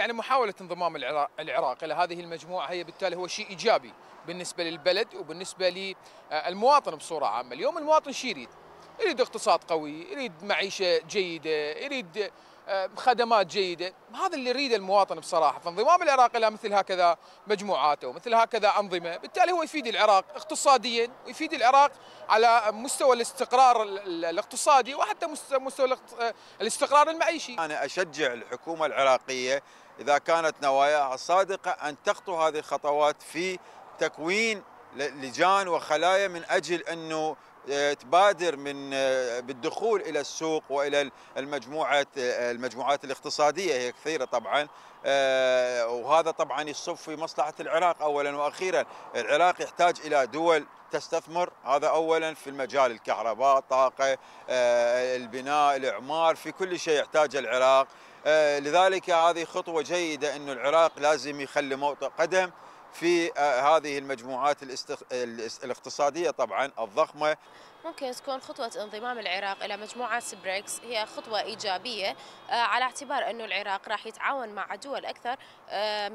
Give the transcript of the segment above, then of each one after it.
يعني محاولة انضمام العراق, إلى هذه المجموعة هي بالتالي هو شيء إيجابي بالنسبة للبلد وبالنسبة للمواطن بصورة عامة، اليوم المواطن شو يريد؟ يريد اقتصاد قوي، يريد معيشة جيدة، يريد خدمات جيدة، هذا اللي يريده المواطن بصراحة، فانضمام العراق إلى مثل هكذا مجموعات ومثل هكذا أنظمة، بالتالي هو يفيد العراق اقتصاديا ويفيد العراق على مستوى الاستقرار الاقتصادي وحتى مستوى الاستقرار المعيشي. أنا أشجع الحكومة العراقية إذا كانت نواياها صادقة أن تخطو هذه الخطوات في تكوين لجان وخلايا من أجل أنه تبادر من بالدخول إلى السوق وإلى المجموعات المجموعات الاقتصادية. هي كثيرة طبعا وهذا طبعا يصب في مصلحة العراق اولا وأخيرا. العراق يحتاج إلى دول تستثمر هذا اولا في المجال الكهرباء الطاقة البناء الإعمار في كل شيء يحتاجه العراق. لذلك هذه خطوة جيدة إنه العراق لازم يخلي موطئ قدم في هذه المجموعات الاقتصادية طبعا الضخمة. ممكن تكون خطوة انضمام العراق إلى مجموعة بريكس هي خطوة إيجابية على اعتبار أنه العراق راح يتعاون مع دول أكثر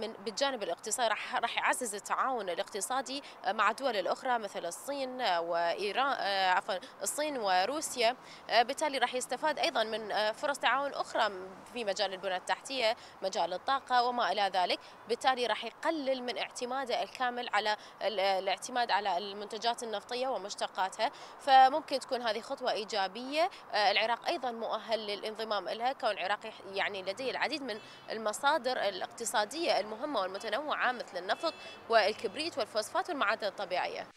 من بالجانب الاقتصادي راح راح يعزز التعاون الاقتصادي مع الدول الأخرى مثل الصين وإيران عفوا الصين وروسيا. بالتالي راح يستفاد أيضا من فرص تعاون أخرى في مجال البنى التحتية مجال الطاقة وما إلى ذلك. بالتالي راح يقلل من اعتماده الكامل على الاعتماد على المنتجات النفطية ومشتقاتها. ف فممكن تكون هذه خطوة إيجابية. العراق أيضا مؤهل للانضمام لها كون العراق يعني لديه العديد من المصادر الاقتصادية المهمة والمتنوعة مثل النفط والكبريت والفوسفات والمعادن الطبيعية.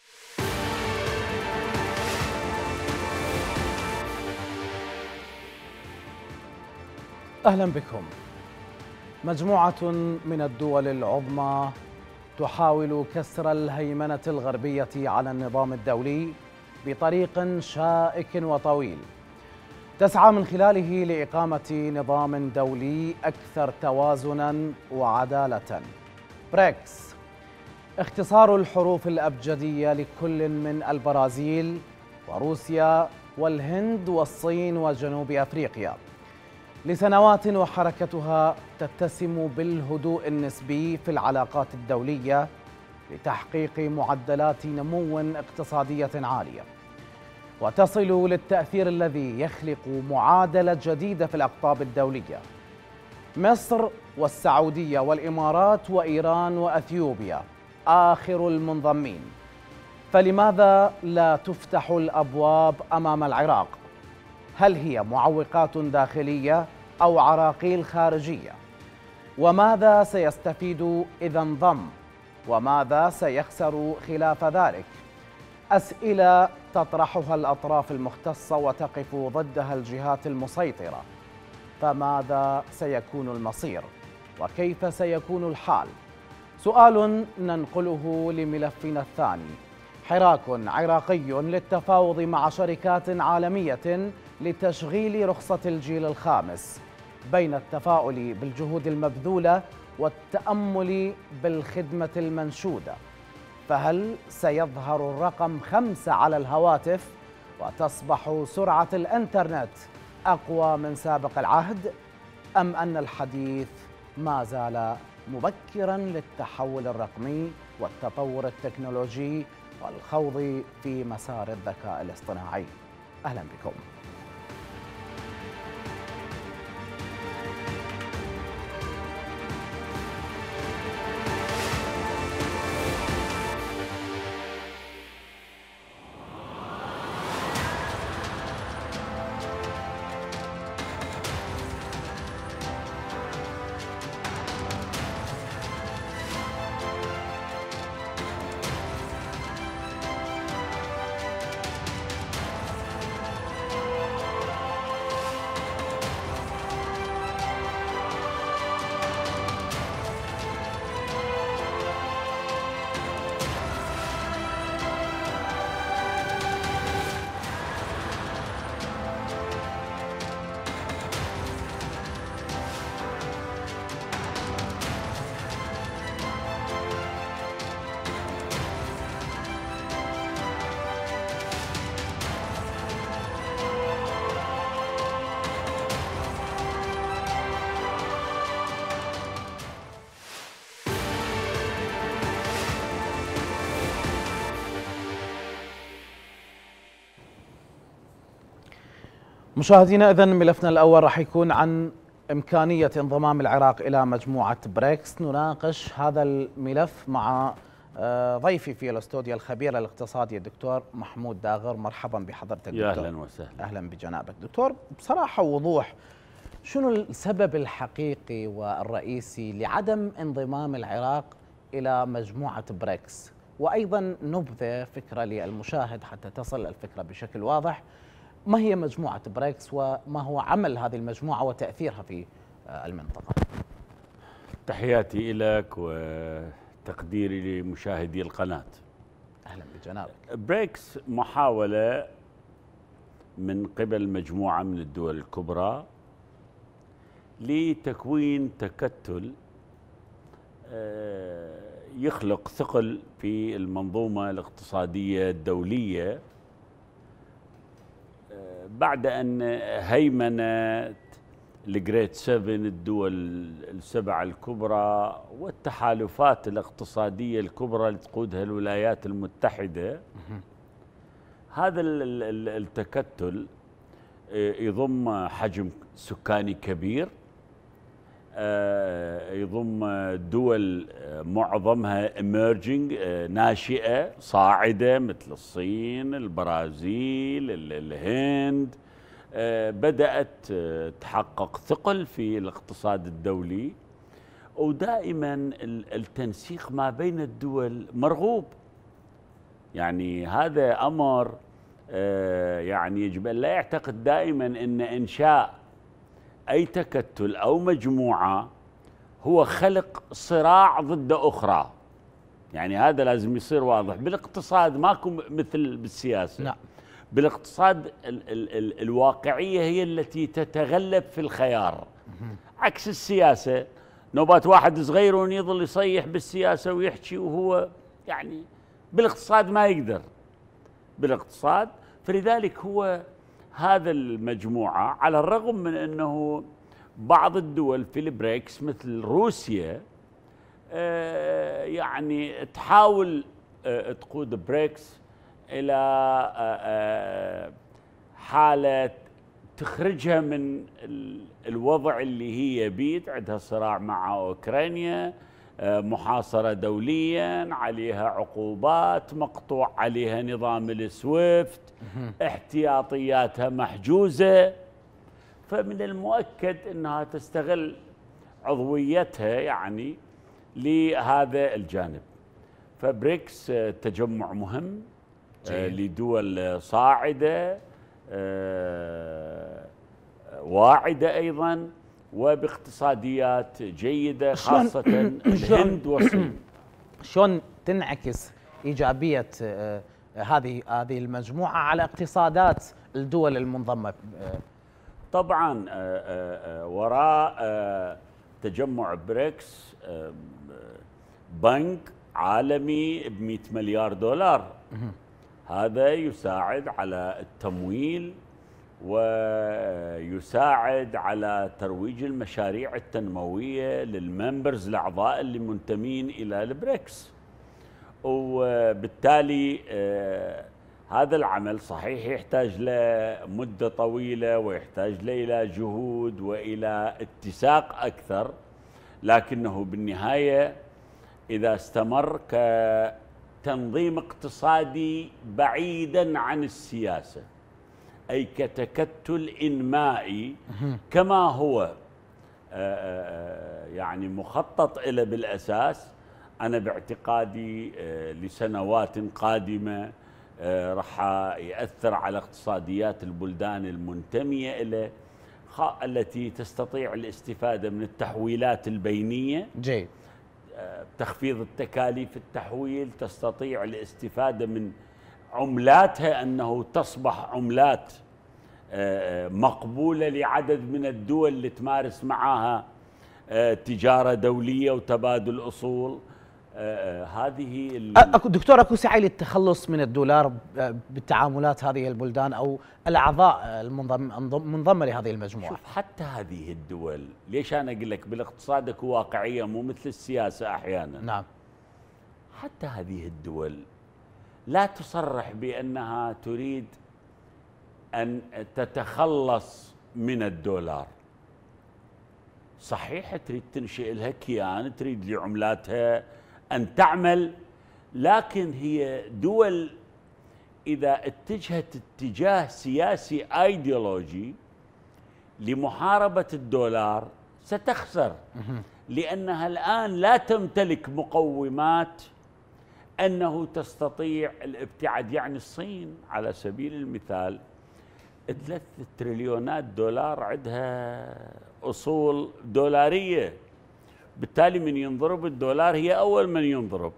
أهلا بكم. مجموعة من الدول العظمى تحاول كسر الهيمنة الغربية على النظام الدولي. بطريق شائك وطويل. تسعى من خلاله لإقامة نظام دولي أكثر توازنا وعدالة. بريكس. اختصار الحروف الأبجدية لكل من البرازيل وروسيا والهند والصين وجنوب أفريقيا. لسنوات وحركتها تتسم بالهدوء النسبي في العلاقات الدولية لتحقيق معدلات نمو اقتصادية عالية. وتصل للتأثير الذي يخلق معادلة جديدة في الأقطاب الدولية. مصر والسعودية والإمارات وإيران وأثيوبيا آخر المنضمين. فلماذا لا تفتح الأبواب أمام العراق؟ هل هي معوقات داخلية أو عراقيل خارجية؟ وماذا سيستفيد إذا انضم وماذا سيخسر خلاف ذلك؟ أسئلة تطرحها الأطراف المختصة وتقف ضدها الجهات المسيطرة. فماذا سيكون المصير؟ وكيف سيكون الحال؟ سؤال ننقله لملفنا الثاني. حراك عراقي للتفاوض مع شركات عالمية لتشغيل رخصة الجيل الخامس. بين التفاؤل بالجهود المبذولة والتأمل بالخدمة المنشودة. فهل سيظهر الرقم خمسة على الهواتف وتصبح سرعة الإنترنت أقوى من سابق العهد؟ أم أن الحديث ما زال مبكرا للتحول الرقمي والتطور التكنولوجي والخوض في مسار الذكاء الاصطناعي؟ أهلا بكم. مشاهدينا اذا ملفنا الأول راح يكون عن إمكانية انضمام العراق إلى مجموعة بريكس. نناقش هذا الملف مع آه، ضيفي في الأستوديو الخبير الاقتصادي الدكتور محمود داغر. مرحبا بحضرتك يا أهلا وسهلا. أهلا بجنابك. دكتور بصراحة ووضوح شنو السبب الحقيقي والرئيسي لعدم انضمام العراق إلى مجموعة بريكس؟ وأيضا نبذة فكرة للمشاهد حتى تصل الفكرة بشكل واضح. ما هي مجموعة بريكس وما هو عمل هذه المجموعة وتأثيرها في آه، المنطقة؟ تحياتي لك وتقديري لمشاهدي القناة. أهلا بجنابك. بريكس محاولة من قبل مجموعة من الدول الكبرى لتكوين تكتل آه، يخلق ثقل في المنظومة الاقتصادية الدولية آه، بعد أن هيمنت الجريت 7 الدول السبع الكبرى والتحالفات الاقتصادية الكبرى اللي تقودها الولايات المتحدة هذا التكتل آه، يضم حجم سكاني كبير. يضم دول آه، معظمها emerging آه، ناشئة صاعدة مثل الصين البرازيل الهند. بدأت تحقق ثقل في الاقتصاد الدولي. ودائما التنسيق ما بين الدول مرغوب. يعني هذا أمر يعني يجب أن لا يعتقد دائما أن إنشاء أي تكتل أو مجموعة هو خلق صراع ضد أخرى. يعني هذا لازم يصير واضح. بالاقتصاد ماكو مثل بالسياسة. نعم. بالاقتصاد ال ال ال الواقعية هي التي تتغلب في الخيار. عكس السياسة نوبات واحد صغير يظل يصيح بالسياسة ويحكي وهو يعني بالاقتصاد ما يقدر. بالاقتصاد فلذلك هو هذا المجموعة على الرغم من أنه بعض الدول في البريكس مثل روسيا آه، يعني تحاول آه، تقود بريكس إلى آه، حالة تخرجها من الوضع اللي هي بيه عندها صراع مع أوكرانيا. محاصرة دوليا عليها عقوبات مقطوع عليها نظام السويفت احتياطياتها محجوزة. فمن المؤكد أنها تستغل عضويتها يعني لهذا الجانب. فبريكس تجمع مهم آه، لدول صاعدة آه، واعدة أيضا. وباقتصاديات جيدة خاصة الهند والصين. شلون تنعكس إيجابية آه، هذه هذه المجموعة على اقتصادات الدول المنضمة؟ طبعا وراء تجمع بريكس بنك عالمي ب 100 مليار دولار. هذا يساعد على التمويل ويساعد على ترويج المشاريع التنموية لل members الأعضاء اللي منتمين إلى البريكس. وبالتالي آه، هذا العمل صحيح يحتاج لمدة طويلة ويحتاج إلى جهود وإلى اتساق أكثر لكنه بالنهاية إذا استمر كتنظيم اقتصادي بعيدا عن السياسة. أي كتكتل إنمائي كما هو. آه، آه، آه، يعني مخطط إلى بالأساس أنا باعتقادي لسنوات قادمة راح يأثر على اقتصاديات البلدان المنتمية إليه التي تستطيع الاستفادة من التحويلات البينية. جيد. تخفيض التكاليف التحويل تستطيع الاستفادة من عملاتها أنه تصبح عملات آه، آه، مقبولة لعدد من الدول اللي تمارس معها آه، تجارة دولية وتبادل أصول. هذه أكو دكتور أكو سعي للتخلص من الدولار بالتعاملات هذه البلدان أو الأعضاء المنضمه لهذه المجموعة. شوف حتى هذه الدول ليش أنا أقول لك بالاقتصاد أكو واقعية مو مثل السياسة أحيانا؟ نعم. حتى هذه الدول لا تصرح بأنها تريد أن تتخلص من الدولار. صحيح تريد تنشئ لها كيان تريد لعملاتها أن تعمل لكن هي دول إذا اتجهت اتجاه سياسي ايديولوجي لمحاربة الدولار ستخسر. لأنها الآن لا تمتلك مقومات أنه تستطيع الابتعاد يعني الصين على سبيل المثال ثلاث تريليونات دولار عندها أصول دولارية. بالتالي من ينضرب الدولار هي أول من ينضرب.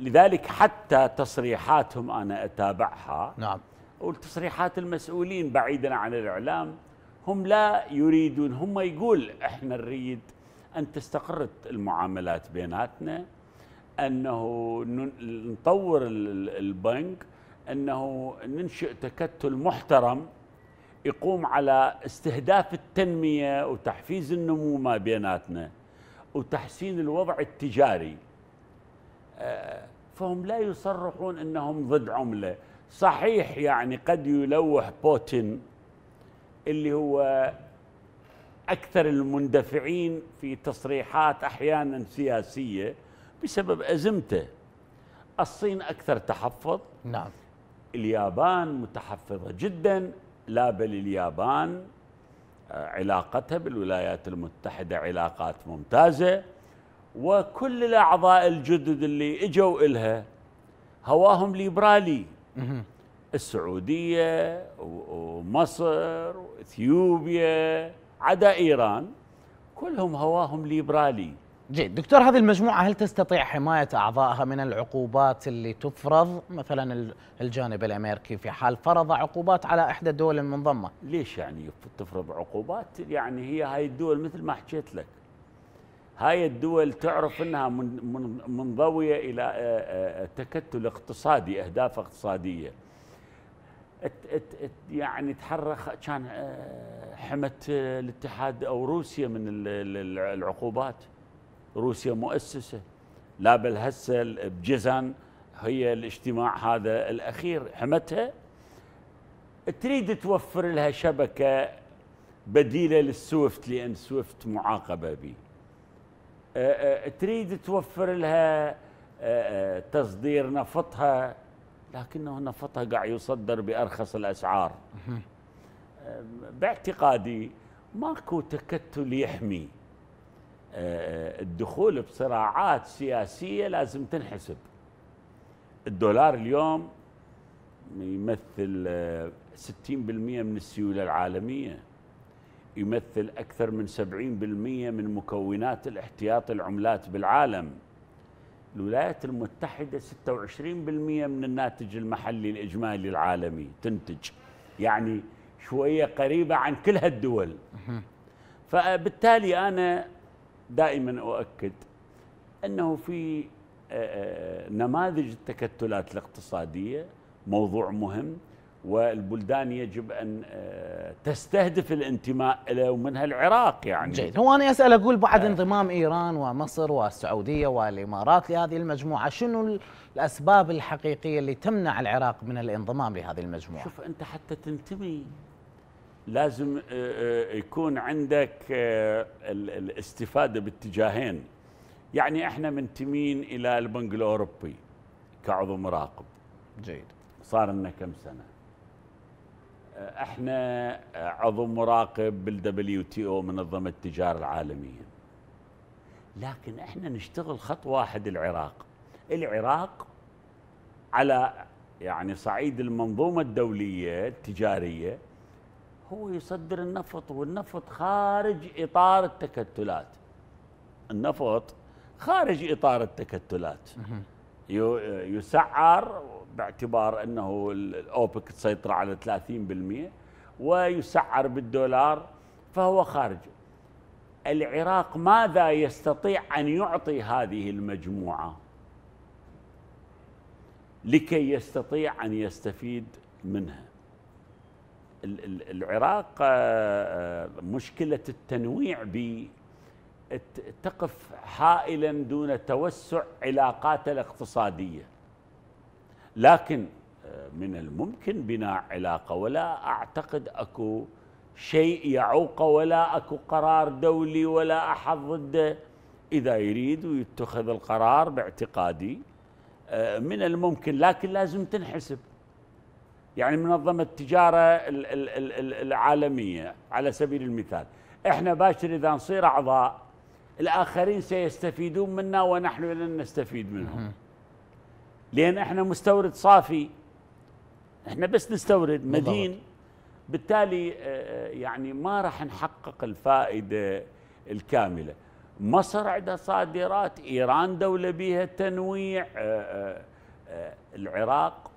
لذلك حتى تصريحاتهم أنا أتابعها نعم. والتصريحات المسؤولين بعيدا عن الإعلام هم لا يريدون هم يقول إحنا نريد أن تستقر المعاملات بيناتنا. أنه نطور البنك أنه ننشئ تكتل محترم يقوم على استهداف التنمية وتحفيز النمو ما بيناتنا وتحسين الوضع التجاري. آه، فهم لا يصرحون أنهم ضد عملة. صحيح يعني قد يلوح بوتين اللي هو أكثر المندفعين في تصريحات أحيانا سياسية بسبب أزمته. الصين أكثر تحفظ. نعم. اليابان متحفظة جدا. لا بل اليابان آه، علاقتها بالولايات المتحدة علاقات ممتازة. وكل الأعضاء الجدد اللي إجوا إلها هواهم ليبرالي. السعودية ومصر وإثيوبيا عدا إيران كلهم هواهم ليبرالي. جيد. دكتور هذه المجموعة هل تستطيع حماية أعضائها من العقوبات اللي تفرض؟ مثلا الجانب الأمريكي في حال فرض عقوبات على إحدى الدول المنضمة ليش يعني تفرض عقوبات؟ يعني هي هاي الدول مثل ما حكيت لك. هاي الدول تعرف أنها منضوية إلى آه، آه، تكتل اقتصادي أهداف اقتصادية. يعني تحرك كان آه، حمت الاتحاد أو روسيا من العقوبات. روسيا مؤسسة. لا بل هسه بجزن هي الاجتماع هذا الأخير. حمتها تريد توفر لها شبكة بديلة للسويفت لأن سويفت معاقبة به تريد توفر لها تصدير نفطها لكنه نفطها قاعد يصدر بأرخص الأسعار. باعتقادي ماكو تكتل يحمي. الدخول بصراعات سياسية لازم تنحسب. الدولار اليوم يمثل 60% آه، من السيولة العالمية. يمثل أكثر من 70% من مكونات الاحتياط العملات بالعالم. الولايات المتحدة 26% من الناتج المحلي الإجمالي العالمي تنتج. يعني شوية قريبة عن كل هالدول. فبالتالي أنا دائما أؤكد أنه في آه، آه، نماذج التكتلات الاقتصادية موضوع مهم والبلدان يجب أن آه، تستهدف الانتماء له ومنها العراق يعني. جيد. هو أنا أسأل أقول بعد آه. انضمام إيران ومصر والسعودية والإمارات لهذه المجموعة شنو الأسباب الحقيقية اللي تمنع العراق من الانضمام لهذه المجموعة؟ شوف أنت حتى تنتمي لازم آه، يكون عندك الاستفادة باتجاهين. يعني إحنا منتمين إلى البنك الأوروبي كعضو مراقب. جيد. صار لنا كم سنة؟ إحنا عضو مراقب بالدبليو تي أو منظمة التجارة العالمية. لكن إحنا نشتغل خط واحد العراق. العراق على يعني صعيد المنظومة الدولية التجارية هو يصدر النفط والنفط خارج إطار التكتلات. النفط خارج إطار التكتلات. يسعر باعتبار أنه الأوبك تسيطر على 30% ويسعر بالدولار فهو خارج. العراق ماذا يستطيع أن يعطي هذه المجموعة؟ لكي يستطيع أن يستفيد منها. العراق آه، آه، مشكلة التنويع تقف حائلا دون توسع علاقاته الاقتصادية. لكن من الممكن بناء علاقة ولا أعتقد أكو شيء يعوقه ولا أكو قرار دولي ولا أحد ضده إذا يريد ويتخذ القرار باعتقادي آه، من الممكن لكن لازم تنحسب. يعني منظمة التجارة العالمية على سبيل المثال. إحنا باشر إذا نصير أعضاء الآخرين سيستفيدون منا ونحن لن نستفيد منهم. لأن إحنا مستورد صافي. إحنا بس نستورد مدين. بالتالي آه، آه، يعني ما راح نحقق الفائدة الكاملة. مصر عندها صادرات إيران دولة بها تنويع آه، العراق.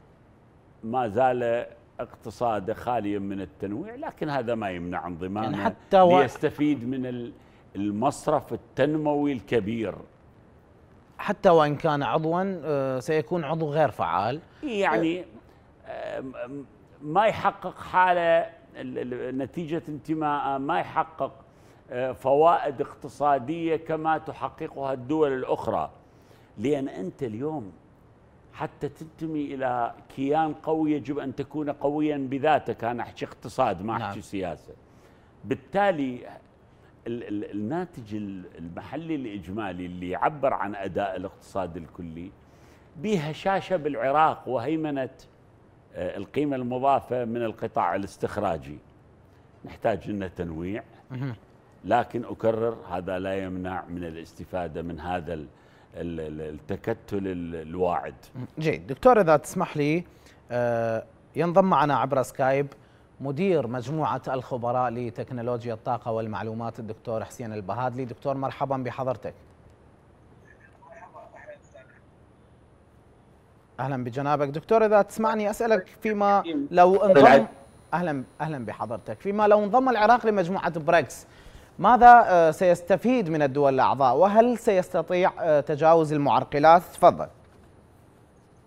ما زال اقتصاده خاليا من التنويع لكن هذا ما يمنع انضمامه يعني حتى و... ليستفيد من المصرف التنموي الكبير. حتى وإن كان عضوا سيكون عضو غير فعال. يعني ما يحقق حالة نتيجة انتماء ما يحقق آه، فوائد اقتصادية كما تحققها الدول الأخرى. لأن أنت اليوم حتى تنتمي إلى كيان قوي يجب أن تكون قويا بذاتك. أنا أحكي اقتصاد ما أحكي نعم. سياسة. بالتالي الناتج المحلي الإجمالي اللي يعبر عن أداء الاقتصاد الكلي بها شاشة بالعراق وهيمنة آه، القيمة المضافة من القطاع الاستخراجي. نحتاج لنا تنويع لكن أكرر هذا لا يمنع من الاستفادة من هذا التكتل الواعد. جيد. دكتور إذا تسمح لي آه، ينضم معنا عبر سكايب مدير مجموعة الخبراء لتكنولوجيا الطاقة والمعلومات الدكتور حسين البهادلي. دكتور مرحبا بحضرتك. أهلا بجنابك. دكتور إذا تسمعني أسألك فيما لو انضم أهلا أهلا بحضرتك. فيما لو انضم العراق لمجموعة بريكس ماذا آه، سيستفيد من الدول الأعضاء؟ وهل سيستطيع آه، تجاوز المعرقلات؟ تفضل.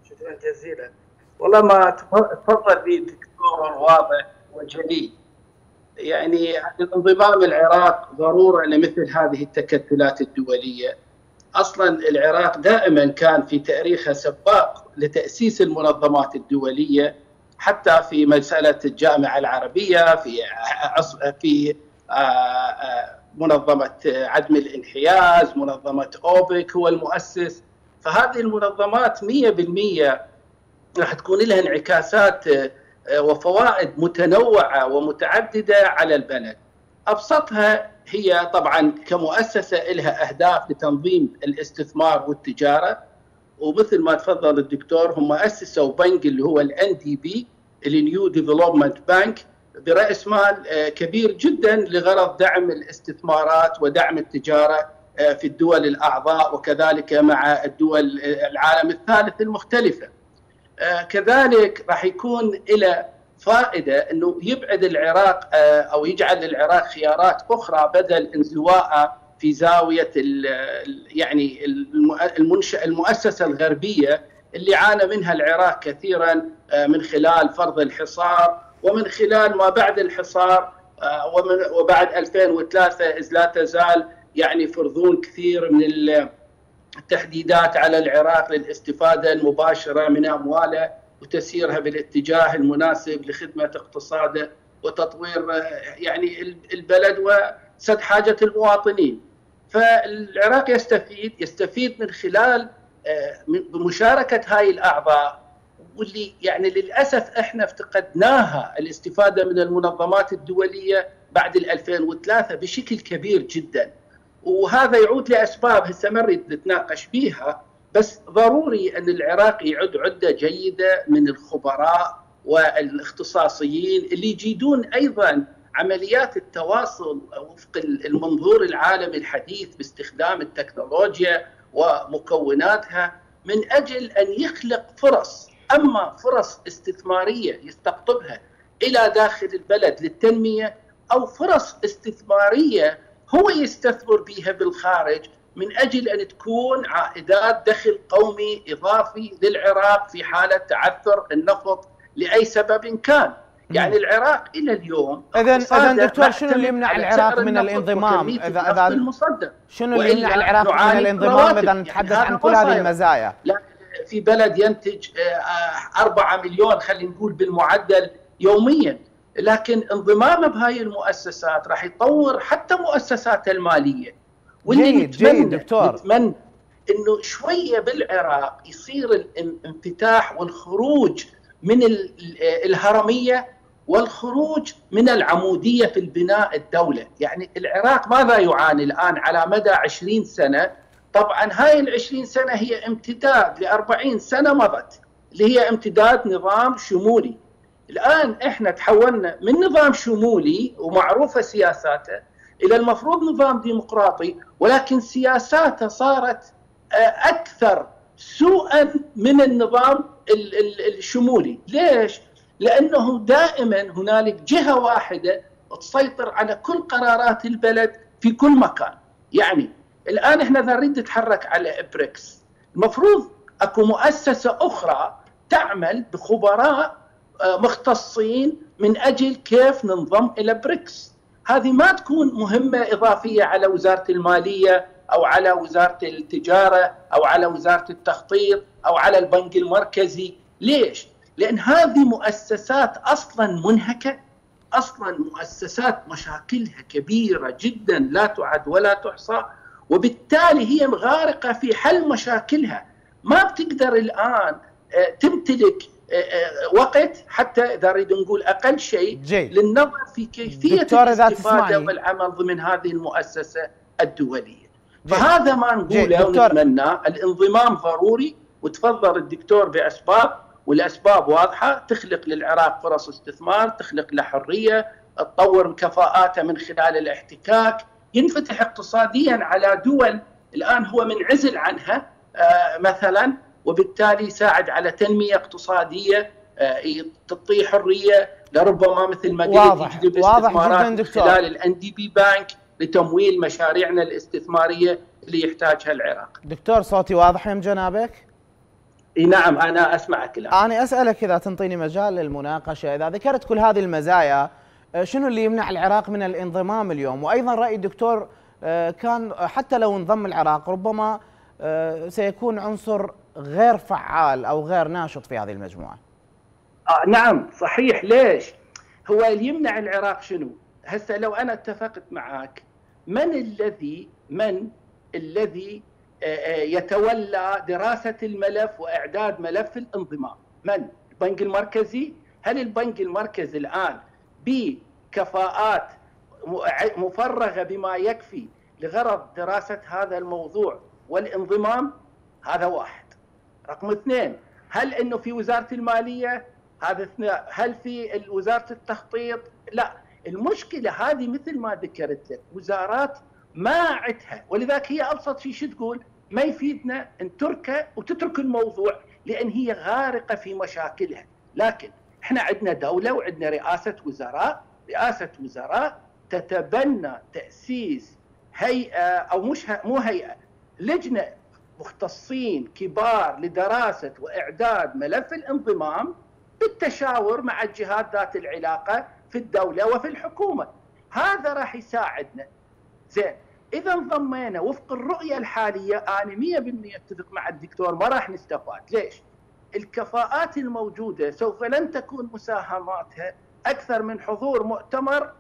شكرا جزيلا. والله ما تفضل به الدكتور واضح وجلي يعني انضمام العراق ضرورة لمثل هذه التكتلات الدولية. أصلا العراق دائما كان في تاريخه سباق لتأسيس المنظمات الدولية حتى في مسألة الجامعة العربية في في منظمة عدم الانحياز، منظمة أوبك هو المؤسس. فهذه المنظمات 100% راح تكون لها انعكاسات آه، وفوائد متنوعة ومتعددة على البلد. أبسطها هي طبعا كمؤسسة لها أهداف لتنظيم الاستثمار والتجارة. ومثل ما تفضل الدكتور هم أسسوا بنك اللي هو ال NDB ال New Development Bank برأس مال آه، كبير جدا لغرض دعم الاستثمارات ودعم التجارة آه، في الدول الأعضاء وكذلك مع الدول آه، العالم الثالث المختلفة. كذلك راح يكون إلى فائدة إنه يبعد العراق أو يجعل العراق خيارات أخرى بدل انزواء في زاوية يعني المنشأ المؤسسة الغربية اللي عانى منها العراق كثيرا آه، من خلال فرض الحصار ومن خلال ما بعد الحصار آه، ومن وبعد 2003 اذ لا تزال يعني يفرضون كثير من التحديدات على العراق للاستفادة المباشرة من أمواله وتسييرها بالاتجاه المناسب لخدمة اقتصاده وتطوير آه، يعني البلد وسد حاجة المواطنين. فالعراق يستفيد يستفيد من خلال آه، بمشاركة هاي الأعضاء واللي يعني للأسف إحنا افتقدناها الاستفادة من المنظمات الدولية بعد 2003 بشكل كبير جدا. وهذا يعود لأسباب هسه ما نريد نتناقش بها بس ضروري أن العراق يعد عدة جيدة من الخبراء والاختصاصيين اللي يجيدون أيضا عمليات التواصل وفق المنظور العالمي الحديث باستخدام التكنولوجيا ومكوناتها من أجل أن يخلق فرص أما فرص استثمارية يستقطبها إلى داخل البلد للتنمية أو فرص استثمارية هو يستثمر بها بالخارج من أجل أن تكون عائدات دخل قومي إضافي للعراق في حالة تعثر النفط لأي سبب كان. يعني العراق إلى اليوم اذا اذا دكتور شنو اللي يمنع العراق من الانضمام؟ اذا اذا شنو اللي يمنع العراق من الانضمام إذا نتحدث عن كل هذه المزايا؟ لا. في بلد ينتج 4 مليون خلينا نقول بالمعدل يوميا. لكن انضمامه بهاي المؤسسات راح يطور حتى مؤسساته المالية. واللي جيد جيد دكتور. نتمنى إنه شوية بالعراق يصير الانفتاح والخروج من الهرمية والخروج من العمودية في البناء الدولة، يعني العراق ماذا يعاني الآن على مدى 20 سنة؟ طبعا هاي ال 20 سنة هي امتداد ل 40 سنة مضت اللي هي امتداد نظام شمولي. الآن إحنا تحولنا من نظام شمولي ومعروفة سياساته إلى المفروض نظام ديمقراطي ولكن سياساته صارت أكثر سوءا من النظام الشمولي، ليش؟ لأنه دائما هنالك جهة واحدة تسيطر على كل قرارات البلد في كل مكان، يعني الآن إحنا نريد نتحرك على بريكس، المفروض أكو مؤسسة أخرى تعمل بخبراء مختصين من أجل كيف ننضم إلى بريكس. هذه ما تكون مهمة إضافية على وزارة المالية أو على وزارة التجارة أو على وزارة التخطيط أو على البنك المركزي، ليش؟ لأن هذه مؤسسات أصلا منهكة أصلا مؤسسات مشاكلها كبيرة جدا لا تعد ولا تحصى وبالتالي هي غارقه في حل مشاكلها. ما بتقدر الآن تمتلك وقت حتى إذا نريد نقول أقل شيء جيد. للنظر في كيفية الاستفادة والعمل ضمن هذه المؤسسة الدولية. جيد. فهذا ما نقوله ونتمناه الانضمام ضروري وتفضل الدكتور بأسباب والأسباب واضحة. تخلق للعراق فرص استثمار، تخلق له حرية، تطور كفاءاته من خلال الاحتكاك، ينفتح اقتصاديا على دول الآن هو منعزل عنها آه مثلا وبالتالي يساعد على تنمية اقتصادية آه تعطيه حرية لربما مثل ما قلت يجذب استثمارات من خلال الان دي بي بانك لتمويل مشاريعنا الاستثمارية اللي يحتاجها العراق. دكتور صوتي واضح يم جنابك؟ إي نعم أنا أسمعك الآن أنا أسألك إذا تنطيني مجال للمناقشة إذا ذكرت كل هذه المزايا شنو اللي يمنع العراق من الانضمام اليوم؟ وأيضا رأي الدكتور كان حتى لو انضم العراق ربما سيكون عنصر غير فعال أو غير ناشط في هذه المجموعة. آه نعم صحيح. ليش؟ هو اللي يمنع العراق شنو؟ هسه لو أنا اتفقت معك من الذي من الذي يتولى دراسة الملف وإعداد ملف الانضمام؟ من؟ البنك المركزي؟ هل البنك المركزي الآن بكفاءات مفرغة بما يكفي لغرض دراسة هذا الموضوع والانضمام؟ هذا واحد رقم اثنين هل أنه في وزارة المالية؟ هذا اثنين هل في وزارة التخطيط؟ لا المشكلة هذه مثل ما ذكرت لك وزارات ما عدها ولذلك هي أبسط شيء شو تقول؟ ما يفيدنا إن تركه وتترك الموضوع لأن هي غارقة في مشاكلها، لكن إحنا عندنا دولة وعندنا رئاسة وزراء، رئاسة وزراء تتبنى تأسيس هيئة أو مش مو هيئة لجنة مختصين كبار لدراسة وإعداد ملف الانضمام بالتشاور مع الجهات ذات العلاقة في الدولة وفي الحكومة. هذا راح يساعدنا. زين إذا انضمينا وفق الرؤية الحالية أنا 100% أتفق مع الدكتور ما راح نستفاد، ليش؟ الكفاءات الموجودة سوف لن تكون مساهماتها أكثر من حضور مؤتمر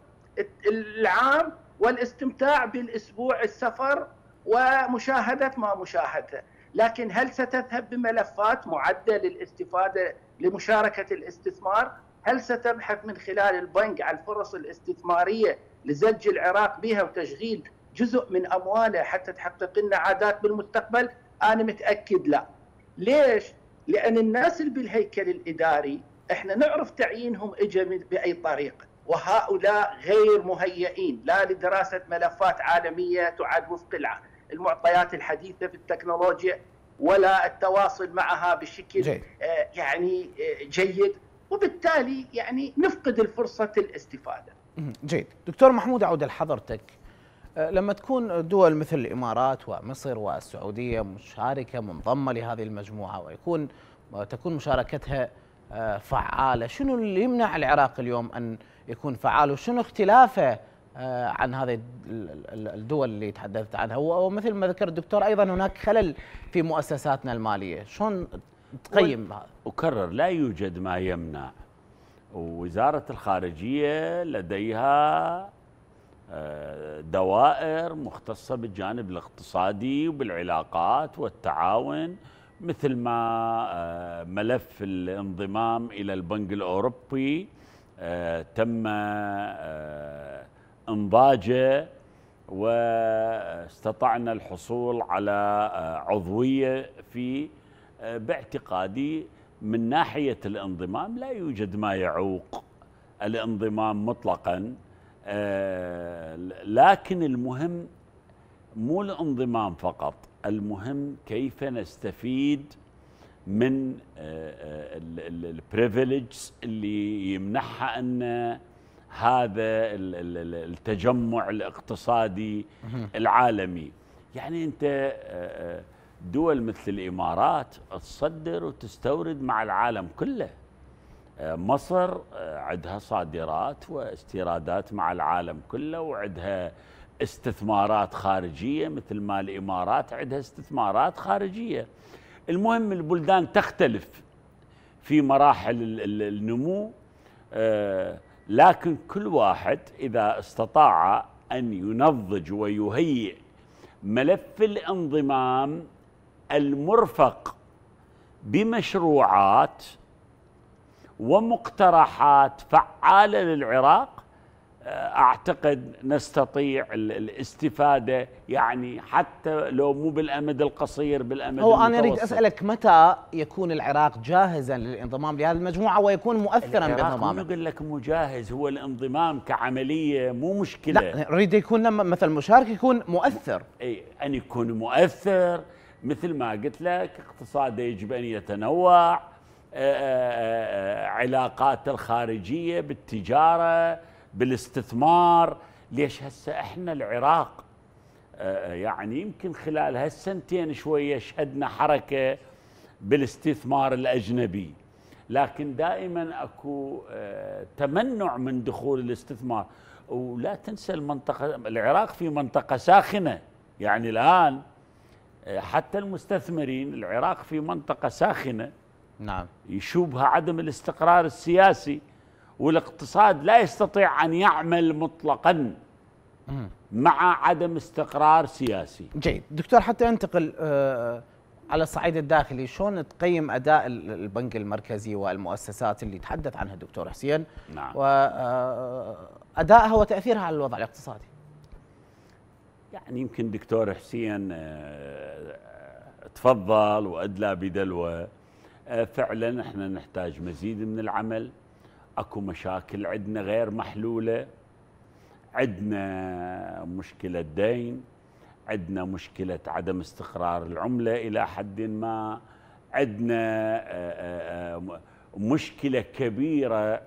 العام والاستمتاع بالأسبوع السفر ومشاهدة ما مشاهدته، لكن هل ستذهب بملفات معدة للاستفادة لمشاركة الاستثمار؟ هل ستبحث من خلال البنك عن الفرص الاستثمارية لزج العراق بها وتشغيل جزء من أمواله حتى تحقق لنا عادات بالمستقبل؟ أنا متأكد لا. ليش؟ لأن الناس اللي بالهيكل الإداري إحنا نعرف تعيينهم اجى بأي طريقه وهؤلاء غير مهيئين لا لدراسة ملفات عالمية تعد وفق المعطيات الحديثة في التكنولوجيا ولا التواصل معها بشكل جيد. آه يعني آه جيد وبالتالي يعني نفقد الفرصة الاستفادة. جيد، دكتور محمود أعود لحضرتك. لما تكون دول مثل الإمارات ومصر والسعودية مشاركة منضمة لهذه المجموعة ويكون تكون مشاركتها فعالة، شنو اللي يمنع العراق اليوم أن يكون فعال؟ وشنو اختلافه عن هذه الدول اللي تحدثت عنها؟ ومثل ما ذكر الدكتور أيضا هناك خلل في مؤسساتنا المالية، شلون تقيم هذا؟ أكرر لا يوجد ما يمنع. ووزارة الخارجية لديها دوائر مختصة بالجانب الاقتصادي وبالعلاقات والتعاون مثل ما آه، ملف الانضمام إلى البنك الأوروبي آه، تم إنضاجه واستطعنا الحصول على عضوية في باعتقادي من ناحية الانضمام لا يوجد ما يعوق الانضمام مطلقا. آه، لكن المهم مو الانضمام فقط المهم كيف نستفيد من البريفيليجز اللي يمنحها أن هذا التجمع الاقتصادي العالمي. يعني أنت آه، آه، دول مثل الإمارات تصدر وتستورد مع العالم كله. آه، مصر عندها صادرات واستيرادات مع العالم كله وعندها استثمارات خارجية مثل ما الإمارات عندها استثمارات خارجية. المهم البلدان تختلف في مراحل النمو لكن كل واحد إذا استطاع أن ينضج ويهيئ ملف الانضمام المرفق بمشروعات ومقترحات فعالة للعراق أعتقد نستطيع الاستفادة يعني حتى لو مو بالأمد القصير بالأمد هو أنا أريد أسألك متى يكون العراق جاهزا للانضمام لهذه المجموعة ويكون مؤثرا بانضمامه؟ يقول لك مو جاهز هو الانضمام كعملية مو مشكلة. لا نريد يكون لما مثل مشارك يكون مؤثر. إي أن يكون مؤثر مثل ما قلت لك اقتصاده يجب أن يتنوع علاقاته الخارجية بالتجارة بالاستثمار. ليش هسه إحنا العراق؟ آه، يعني يمكن خلال هالسنتين شوية شهدنا حركة بالاستثمار الأجنبي. لكن دائما أكو آه، تمنع من دخول الاستثمار. ولا تنسى المنطقة العراق في منطقة ساخنة. يعني الآن آه، حتى المستثمرين العراق في منطقة ساخنة. نعم. يشوبها عدم الاستقرار السياسي والاقتصاد لا يستطيع أن يعمل مطلقا مع عدم استقرار سياسي. جيد. دكتور حتى أنتقل آه، على الصعيد الداخلي شلون تقيم أداء البنك المركزي والمؤسسات اللي تحدث عنها الدكتور حسين؟ نعم. وادائها آه، وتأثيرها على الوضع الاقتصادي. يعني يمكن دكتور حسين آه، تفضل وأدلى بدلوة. فعلا إحنا نحتاج مزيد من العمل. أكو مشاكل عندنا غير محلولة. عندنا مشكلة دين. عندنا مشكلة عدم استقرار العملة إلى حد ما. عندنا آه، آه، مشكلة كبيرة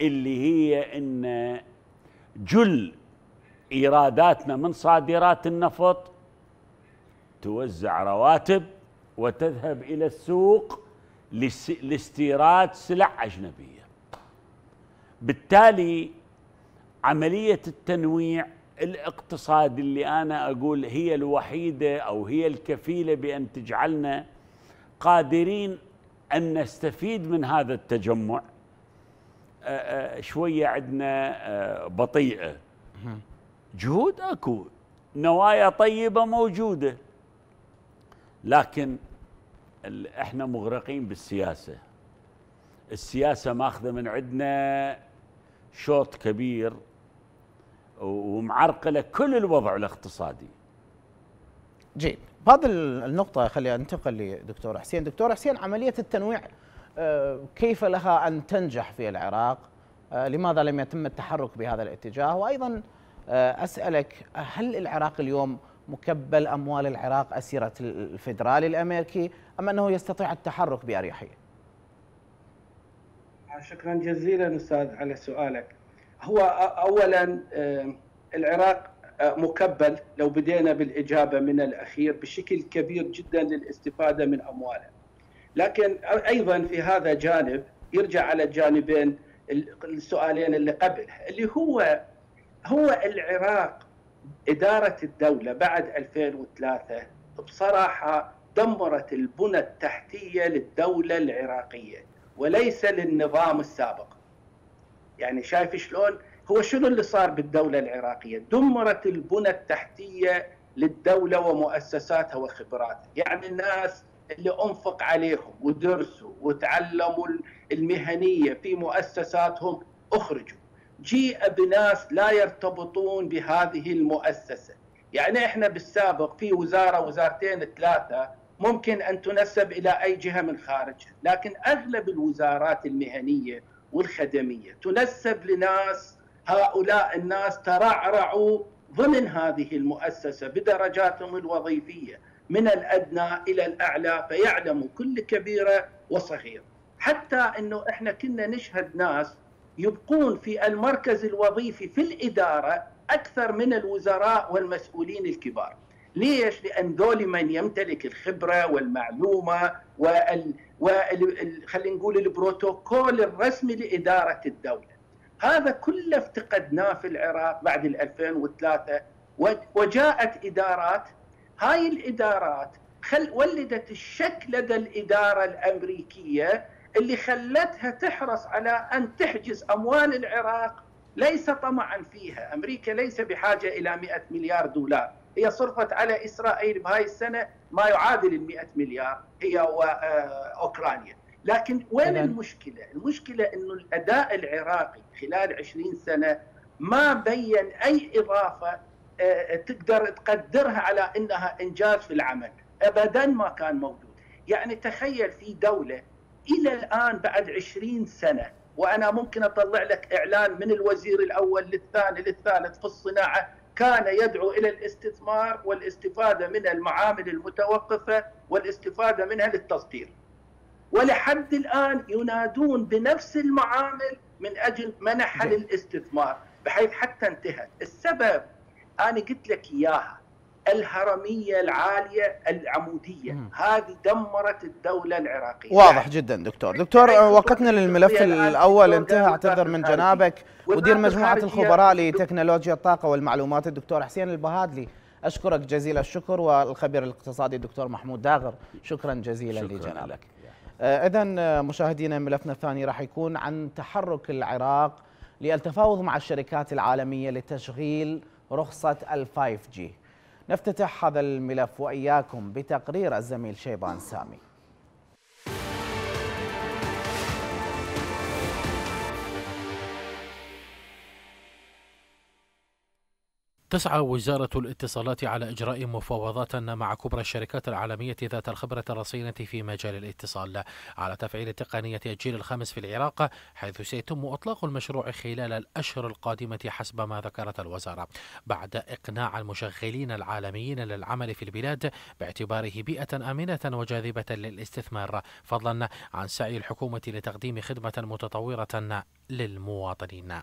اللي هي إن جل إيراداتنا من صادرات النفط توزع رواتب وتذهب إلى السوق لاستيراد سلع أجنبية. بالتالي عملية التنويع الاقتصادي اللي أنا أقول هي الوحيدة أو هي الكفيلة بأن تجعلنا قادرين أن نستفيد من هذا التجمع شوية عندنا بطيئة. جهود أكو نوايا طيبة موجودة لكن إحنا مغرقين بالسياسة السياسة ماخذة من عندنا شوط كبير ومعرقلة كل الوضع الاقتصادي جيد بهذه النقطة خلي انتقل لدكتور حسين، دكتور حسين عملية التنويع آه، كيف لها أن تنجح في العراق؟ آه، لماذا لم يتم التحرك بهذا الاتجاه؟ وأيضا آه، أسألك هل العراق اليوم مكبل أموال العراق أسيرة الفيدرالي الأمريكي أم أنه يستطيع التحرك بأريحية؟ شكرا جزيلا أستاذ على سؤالك هو اولا آه، العراق مكبل لو بدينا بالإجابة من الأخير بشكل كبير جدا للاستفادة من أمواله لكن أيضا في هذا جانب يرجع على الجانبين السؤالين اللي قبلها اللي هو هو العراق إدارة الدولة بعد 2003 بصراحة دمرت البنى التحتية للدولة العراقية وليس للنظام السابق. يعني شايف شلون؟ هو شنو اللي صار بالدولة العراقية؟ دمرت البنى التحتية للدولة ومؤسساتها وخبراتها، يعني الناس اللي أنفق عليهم ودرسوا وتعلموا المهنية في مؤسساتهم أخرجوا. جيء بناس لا يرتبطون بهذه المؤسسة. يعني إحنا بالسابق في وزارة وزارتين ثلاثة ممكن أن تنسب إلى أي جهة من خارجها، لكن أغلب الوزارات المهنية والخدمية تنسب لناس هؤلاء الناس ترعرعوا ضمن هذه المؤسسة بدرجاتهم الوظيفية من الأدنى إلى الأعلى فيعلموا كل كبيرة وصغيرة. حتى إنه إحنا كنا نشهد ناس يبقون في المركز الوظيفي في الإدارة أكثر من الوزراء والمسؤولين الكبار. ليش؟ لأن ذول من يمتلك الخبرة والمعلومة وال, وال... خلينا نقول البروتوكول الرسمي لإدارة الدولة. هذا كله افتقدناه في العراق بعد 2003 وجاءت إدارات هاي الإدارات خل ولدت الشك لدى الإدارة الأمريكية اللي خلتها تحرص على أن تحجز أموال العراق ليس طمعا فيها، أمريكا ليس بحاجة إلى 100 مليار دولار، هي صرفت على إسرائيل بهاي السنة ما يعادل ال 100 مليار. هي واوكرانيا، لكن وين المشكلة؟ المشكلة إنه الأداء العراقي خلال 20 سنة ما بين أي إضافة تقدر تقدرها على إنها إنجاز في العمل، ابدا ما كان موجود، يعني تخيل في دولة إلى الآن بعد 20 سنة وأنا ممكن أطلع لك إعلان من الوزير الأول للثاني للثالث في الصناعة كان يدعو إلى الاستثمار والاستفادة من المعامل المتوقفة والاستفادة منها للتصدير. ولحد الآن ينادون بنفس المعامل من أجل منحها للاستثمار بحيث حتى انتهت، السبب أنا قلت لك إياها. الهرمية العالية العمودية. م. هذه دمرت الدولة العراقية. واضح يعني جدا دكتور. دكتور وقتنا للملف الأول انتهى. اعتذر من جنابك. مدير مجموعة الخبراء لتكنولوجيا الطاقة والمعلومات الدكتور حسين البهادلي. أشكرك جزيل الشكر والخبير الاقتصادي الدكتور محمود داغر. شكرا جزيلا لجنابك. اذا مشاهدينا ملفنا الثاني راح يكون عن تحرك العراق للتفاوض مع الشركات العالمية لتشغيل رخصة ال five G نفتتح هذا الملف وإياكم بتقرير الزميل شيبان سامي. تسعى وزارة الاتصالات على إجراء مفاوضات مع كبرى الشركات العالمية ذات الخبرة الرصينة في مجال الاتصال. على تفعيل تقنية الجيل الخامس في العراق حيث سيتم إطلاق المشروع خلال الأشهر القادمة حسب ما ذكرت الوزارة. بعد إقناع المشغلين العالميين للعمل في البلاد باعتباره بيئة آمنة وجاذبة للاستثمار فضلا عن سعي الحكومة لتقديم خدمة متطورة للمواطنين.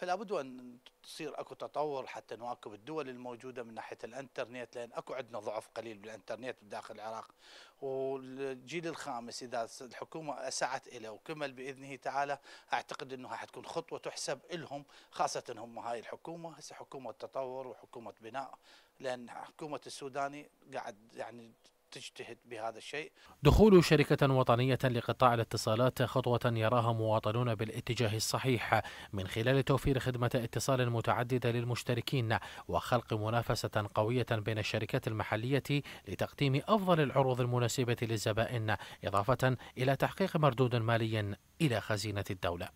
فلا بد أن تصير أكو تطور حتى نواكب الدول الموجودة من ناحية الإنترنت لأن أكو عندنا ضعف قليل بالإنترنت بداخل العراق. والجيل الخامس إذا الحكومة أسعت اليه وكمل بإذنه تعالى أعتقد انه حتكون خطوة تحسب لهم خاصة هم هاي الحكومة. هسه حكومة تطور وحكومة بناء لأن حكومة السوداني قاعد يعني تجتهد بهذا الشيء. دخول شركة وطنية لقطاع الاتصالات خطوة يراها مواطنون بالاتجاه الصحيح من خلال توفير خدمة اتصال متعددة للمشتركين وخلق منافسة قوية بين الشركات المحلية لتقديم أفضل العروض المناسبة للزبائن إضافة إلى تحقيق مردود مالي إلى خزينة الدولة.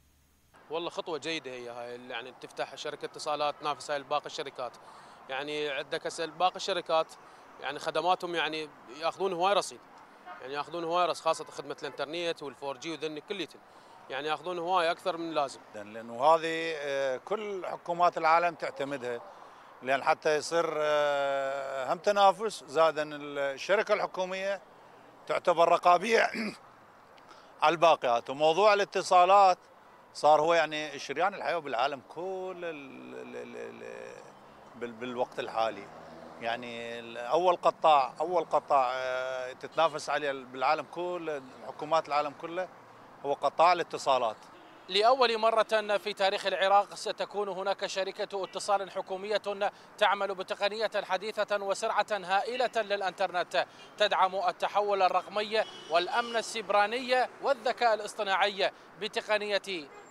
والله خطوة جيدة هي هاي يعني تفتح شركة اتصالات تنافس هاي باقي الشركات. يعني عندك باقي الشركات يعني خدماتهم يعني ياخذون هواي رصيد يعني ياخذون هواي رصيد خاصة خدمة الإنترنت وال four G وذن كليتن يعني ياخذون هواي أكثر من اللازم لأنه هذه آه، كل حكومات العالم تعتمدها. لأن حتى يصير آه، هم تنافس زادا الشركة الحكومية تعتبر رقابية على الباقيات. وموضوع الاتصالات صار هو يعني شريان الحياة بالعالم كل بالوقت الحالي. يعني أول قطاع أول قطاع آه، تتنافس عليه بالعالم كله حكومات العالم كله هو قطاع الاتصالات. لأول مرة في تاريخ العراق ستكون هناك شركة اتصال حكومية تعمل بتقنية حديثة وسرعة هائلة للأنترنت تدعم التحول الرقمي والأمن السيبراني والذكاء الاصطناعي بتقنية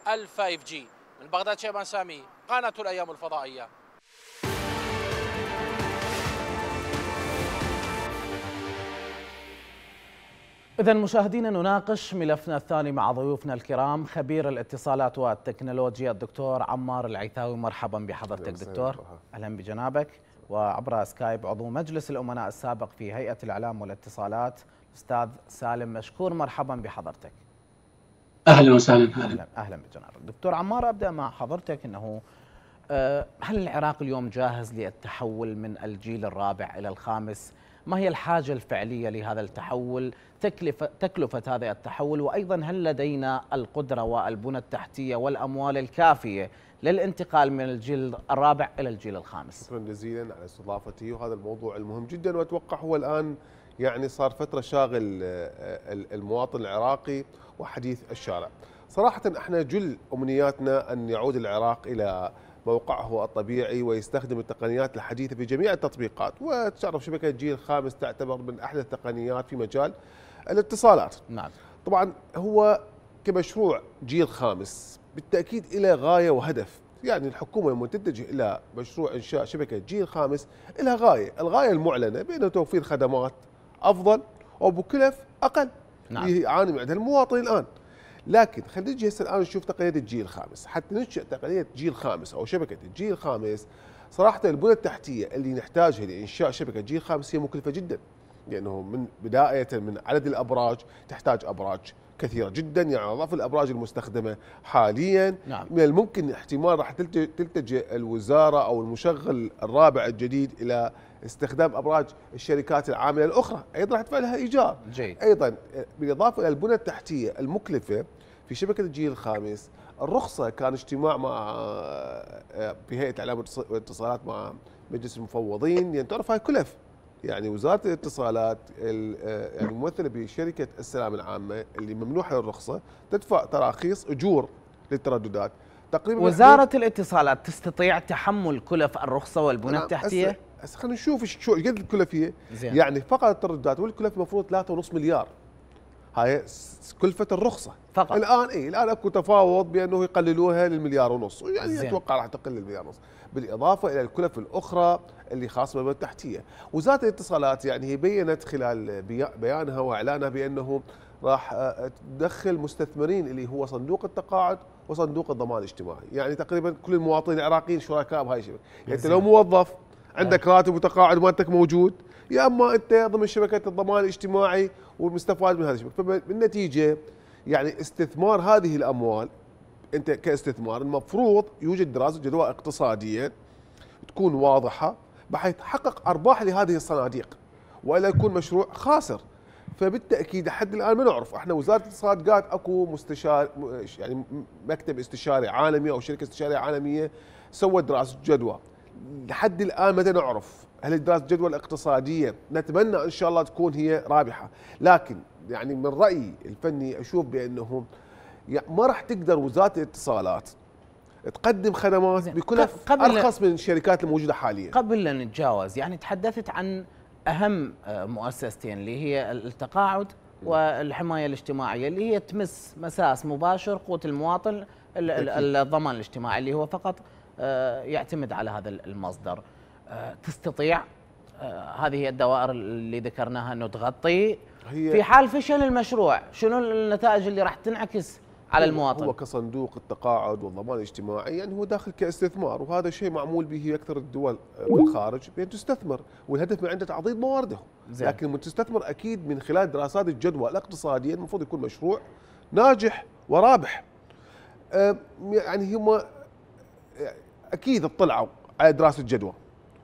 ال 5G من بغداد شيبان سامي قناة الأيام الفضائية. إذا مشاهدينا نناقش ملفنا الثاني مع ضيوفنا الكرام خبير الاتصالات والتكنولوجيا الدكتور عمار العيثاوي. مرحبا بحضرتك دكتور. أهلا بجنابك. وعبر سكايب عضو مجلس الأمناء السابق في هيئة الإعلام والاتصالات أستاذ سالم مشكور. مرحبا بحضرتك. أهلا وسهلا أهلا, أهلا بجنابك. دكتور عمار أبدأ مع حضرتك أنه آه، هل العراق اليوم جاهز للتحول من الجيل الرابع إلى الخامس؟ ما هي الحاجة الفعلية لهذا التحول؟ تكلفة, تكلفة هذا التحول وأيضا هل لدينا القدرة والبنى التحتية والأموال الكافية للانتقال من الجيل الرابع إلى الجيل الخامس؟ شكرا جزيلا على استضافتي وهذا الموضوع المهم جدا وأتوقع هو الآن يعني صار فترة شاغل آه، المواطن العراقي وحديث الشارع. صراحة إحنا جل أمنياتنا أن يعود العراق إلى موقعه الطبيعي ويستخدم التقنيات الحديثة في جميع التطبيقات. وتعرف شبكة جيل خامس تعتبر من أحدث التقنيات في مجال الاتصالات. نعم. طبعا هو كمشروع جيل خامس بالتأكيد إلى غاية وهدف. يعني الحكومة لما تتجه إلى مشروع إنشاء شبكة جيل خامس إلى غاية. الغاية المعلنة بأنه توفير خدمات أفضل وبكلف أقل. نعم. يعاني منها المواطن الآن. لكن خلينا نجي هسه الآن نشوف تقنية الجيل الخامس. حتى ننشئ تقنية جيل خامس أو شبكة الجيل الخامس. صراحة البنى التحتية اللي نحتاجها لإنشاء شبكة جيل خامس هي مكلفة جدا. لأنه من بداية من عدد الأبراج تحتاج أبراج كثيرة جدا يعني اضاف الأبراج المستخدمة حاليا. نعم. من الممكن احتمال راح تلتجئ الوزارة أو المشغل الرابع الجديد إلى استخدام أبراج الشركات العاملة الأخرى. أيضا راح تدفع لها إيجار. جيد. أيضا بالإضافة إلى البنى التحتية المكلفة في شبكة الجيل الخامس الرخصة كان اجتماع مع في هيئة الإعلام والإتصالات مع مجلس المفوضين. يعني تعرف هاي كلف. يعني وزارة الاتصالات يعني ممثلة بشركة السلام العامة اللي ممنوحه الرخصة تدفع تراخيص أجور للترددات. تقريبا وزارة الاتصالات تستطيع تحمل كلف الرخصة والبنى التحتية؟ هسه خلينا نشوف شو قد الكلفية. زين. يعني فقط الترددات والكلف المفروض 3.5 مليار. هاي كلفة الرخصة. فقط؟ الآن اي الآن أكو تفاوض بأنه يقللوها للمليار ونص يعني. أتوقع راح تقل المليار ونص. بالإضافة إلى الكلف الأخرى اللي خاصه بالبنى التحتية. وزارة الاتصالات يعني هي بينت خلال بيانها وإعلانها بأنه راح آه، تدخل مستثمرين اللي هو صندوق التقاعد وصندوق الضمان الاجتماعي. يعني تقريبا كل المواطنين العراقيين شركاء بهاي الشبكه يعني أنت لو موظف عندك راتب وتقاعد مالتك موجود يا أما أنت ضمن شبكة الضمان الاجتماعي ومستفاد من هذه الشبكه فبالنتيجة يعني استثمار هذه الأموال أنت كاستثمار المفروض يوجد دراسة جدوى اقتصاديه تكون واضحة بحيث تحقق أرباح لهذه الصناديق وإلا يكون مشروع خاسر. فبالتأكيد لحد الآن ما نعرف. إحنا وزارة الاتصالات قالت أكو مستشار يعني مكتب استشاري عالمي أو شركة استشارية عالمية سوت دراسة جدوى. لحد الآن متى نعرف هل دراسة الجدوى الاقتصادية؟ نتمنى إن شاء الله تكون هي رابحة. لكن يعني من رأيي الفني أشوف بأنه ما راح تقدر وزارة الاتصالات تقدم خدمات بكلف أرخص من الشركات الموجودة حاليا. قبل لا نتجاوز يعني تحدثت عن أهم آه، مؤسستين اللي هي التقاعد والحماية الاجتماعية اللي هي تمس مساس مباشر قوت المواطن الضمان الاجتماعي اللي هو فقط آه، يعتمد على هذا المصدر. آه، تستطيع هذه هي الدوائر اللي ذكرناها إنه تغطي. هي في حال فشل المشروع شنو النتائج اللي راح تنعكس على المواطن. هو كصندوق التقاعد والضمان الاجتماعي يعني هو داخل كاستثمار وهذا شيء معمول به أكثر الدول في الخارج بأن تستثمر والهدف من عنده تعضيد موارده زي. لكن من تستثمر أكيد من خلال دراسات الجدوى الاقتصادية المفروض يكون مشروع ناجح ورابح. يعني هم أكيد اطلعوا على دراسة جدوى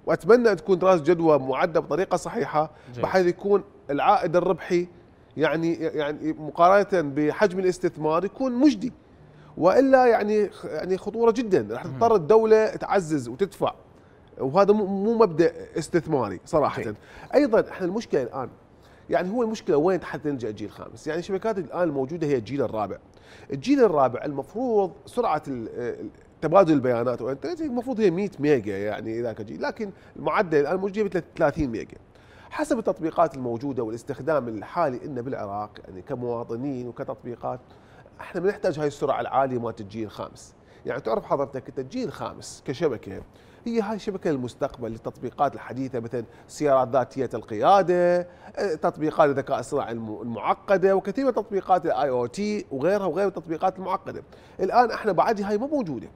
وأتمنى أن تكون دراسة جدوى معدة بطريقة صحيحة بحيث يكون العائد الربحي يعني يعني مقارنة بحجم الاستثمار يكون مجدي وإلا يعني يعني خطورة جدا. راح تضطر الدولة تعزز وتدفع وهذا مو مبدأ استثماري صراحة. أيضا إحنا المشكلة الآن يعني هو المشكلة وين حتى نلجا الجيل الخامس؟ يعني الشبكات الآن الموجودة هي الجيل الرابع. الجيل الرابع المفروض سرعة تبادل البيانات والإنترنت المفروض هي 100 ميجا يعني ذاك الجيل لكن المعدل الآن موجود 30 ميجا. حسب التطبيقات الموجودة والاستخدام الحالي لنا بالعراق يعني كمواطنين وكتطبيقات إحنا بنحتاج هاي السرعة العالية مالت الجيل الخامس. يعني تعرف حضرتك إنت الجيل الخامس كشبكة هي هاي شبكه المستقبل للتطبيقات الحديثة مثلا سيارات ذاتية القيادة تطبيقات الذكاء الاصطناعي المعقدة وكثير من تطبيقات ال IoT وغيرها وغير التطبيقات المعقدة. الآن إحنا بعد هاي مو موجودة.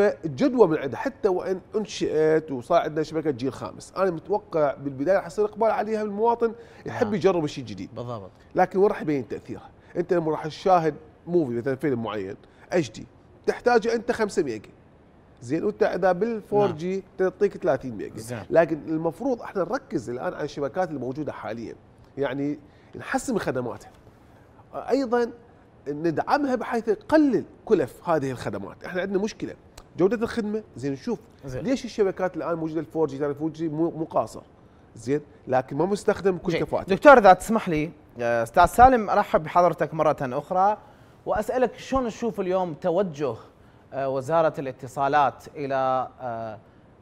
فالجدوى من عندها حتى وإن أنشئت وصار عندنا شبكة جيل خامس. أنا متوقع بالبداية حيصير إقبال عليها المواطن يحب نعم. يجرب الشيء الجديد. بالضبط. لكن وين راح يبين تأثيرها؟ أنت لما راح تشاهد movie مثلا فيلم معين HD؟ تحتاج أنت 5 ميجا. زين وأنت إذا بال 4G تعطيك 30 ميجا. زين. لكن المفروض إحنا نركز الآن على الشبكات الموجودة حاليا. يعني نحسن من خدماتها. أيضا ندعمها بحيث يقلل كلف هذه الخدمات. إحنا عندنا مشكلة. جودة الخدمة. زين نشوف زين. ليش الشبكات الآن موجودة ال 4G 4G مو قاصر. زين لكن ما مستخدم بكل كفاءته. دكتور إذا تسمح لي أستاذ سالم أرحب بحضرتك مرة أخرى. وأسألك شلون تشوف اليوم توجه آه، وزارة الاتصالات إلى آه،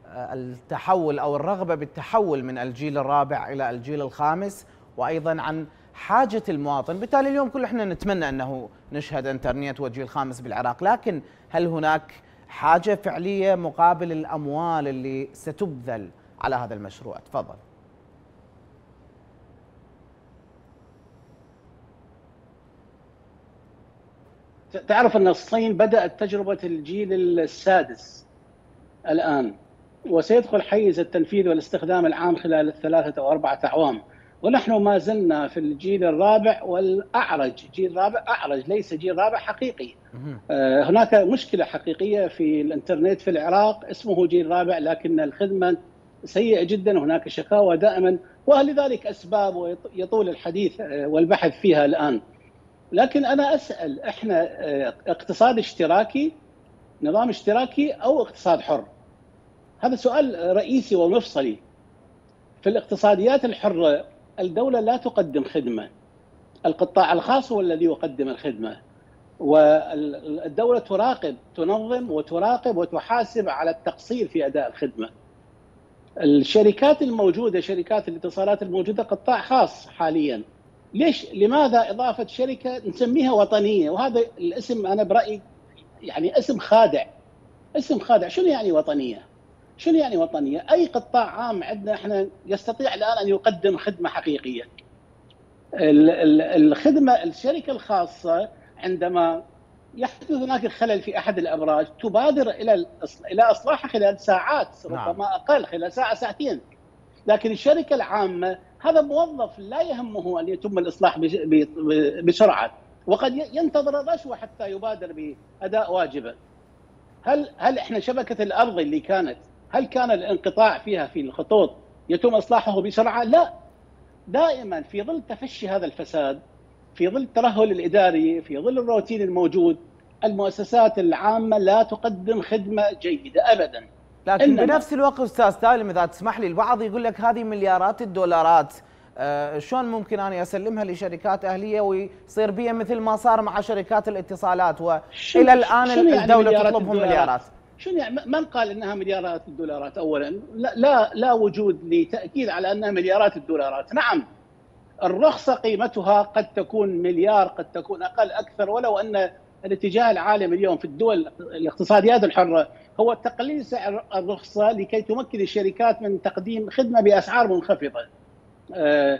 آه، التحول أو الرغبة بالتحول من الجيل الرابع إلى الجيل الخامس وأيضا عن حاجة المواطن، بالتالي اليوم كل إحنا نتمنى أنه نشهد إنترنت وجيل خامس بالعراق، لكن هل هناك حاجة فعلية مقابل الأموال اللي ستبذل على هذا المشروع؟ تفضل. تعرف أن الصين بدأت تجربة الجيل السادس الآن وسيدخل حيز التنفيذ والاستخدام العام خلال الثلاثة أو أربعة أعوام ونحن ما زلنا في الجيل الرابع والأعرج، جيل رابع أعرج ليس جيل رابع حقيقي. آه، هناك مشكلة حقيقية في الإنترنت في العراق اسمه جيل رابع لكن الخدمة سيئة جدا هناك شكاوى دائما ولذلك أسباب ويطول الحديث آه، والبحث فيها الآن. لكن أنا أسأل إحنا آه، اقتصاد اشتراكي نظام اشتراكي أو اقتصاد حر؟ هذا سؤال رئيسي ومفصلي. في الاقتصاديات الحرة الدولة لا تقدم خدمة. القطاع الخاص هو الذي يقدم الخدمة. والدولة تراقب تنظم وتراقب وتحاسب على التقصير في أداء الخدمة. الشركات الموجودة شركات الاتصالات الموجودة قطاع خاص حاليا ليش لماذا إضافة شركة نسميها وطنية وهذا الاسم أنا برأيي يعني اسم خادع اسم خادع شنو يعني وطنية شنو يعني وطنية أي قطاع عام عندنا إحنا يستطيع الآن أن يقدم خدمة حقيقية الخدمة الشركة الخاصة عندما يحدث هناك خلل في أحد الأبراج تبادر إلى إلى إصلاحها خلال ساعات نعم. ربما أقل خلال ساعة ساعتين لكن الشركة العامة هذا موظف لا يهمه أن يتم الإصلاح بسرعة وقد ينتظر الرشوة حتى يبادر بأداء واجبة. هل هل إحنا شبكة الأرض اللي كانت هل كان الانقطاع فيها في الخطوط يتم إصلاحه بسرعة؟ لا. دائما في ظل تفشي هذا الفساد في ظل الترهل الإداري في ظل الروتين الموجود المؤسسات العامة لا تقدم خدمة جيدة ابدا. لكن بنفس الوقت أستاذ سالم إذا تسمح لي البعض يقول لك هذه مليارات الدولارات آه شلون ممكن اني أسلمها لشركات أهلية ويصير بيها مثل ما صار مع شركات الاتصالات والى الآن يعني الدولة يعني تطلبهم مليارات شنو يعني؟ من قال إنها مليارات الدولارات؟ اولا لا لا, وجود لتأكيد على أنها مليارات الدولارات. نعم الرخصة قيمتها قد تكون مليار قد تكون أقل أكثر ولو أن الاتجاه العالمي اليوم في الدول الاقتصاديات الحرة هو تقليل سعر الرخصة لكي تمكن الشركات من تقديم خدمة بأسعار منخفضة. آه،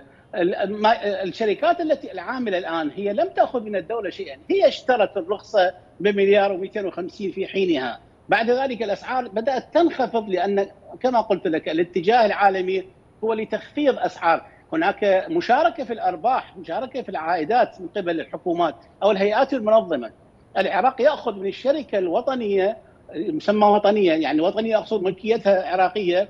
الشركات التي العاملة الآن هي لم تأخذ من الدولة شيئا، هي اشترت الرخصة بمليار و250 في حينها، بعد ذلك الأسعار بدأت تنخفض لأن كما قلت لك الاتجاه العالمي هو لتخفيض أسعار، هناك مشاركة في الأرباح، مشاركة في العائدات من قبل الحكومات أو الهيئات المنظمة. العراق يأخذ من الشركة الوطنية مسمى وطنية يعني وطنية أقصد ملكيتها عراقيه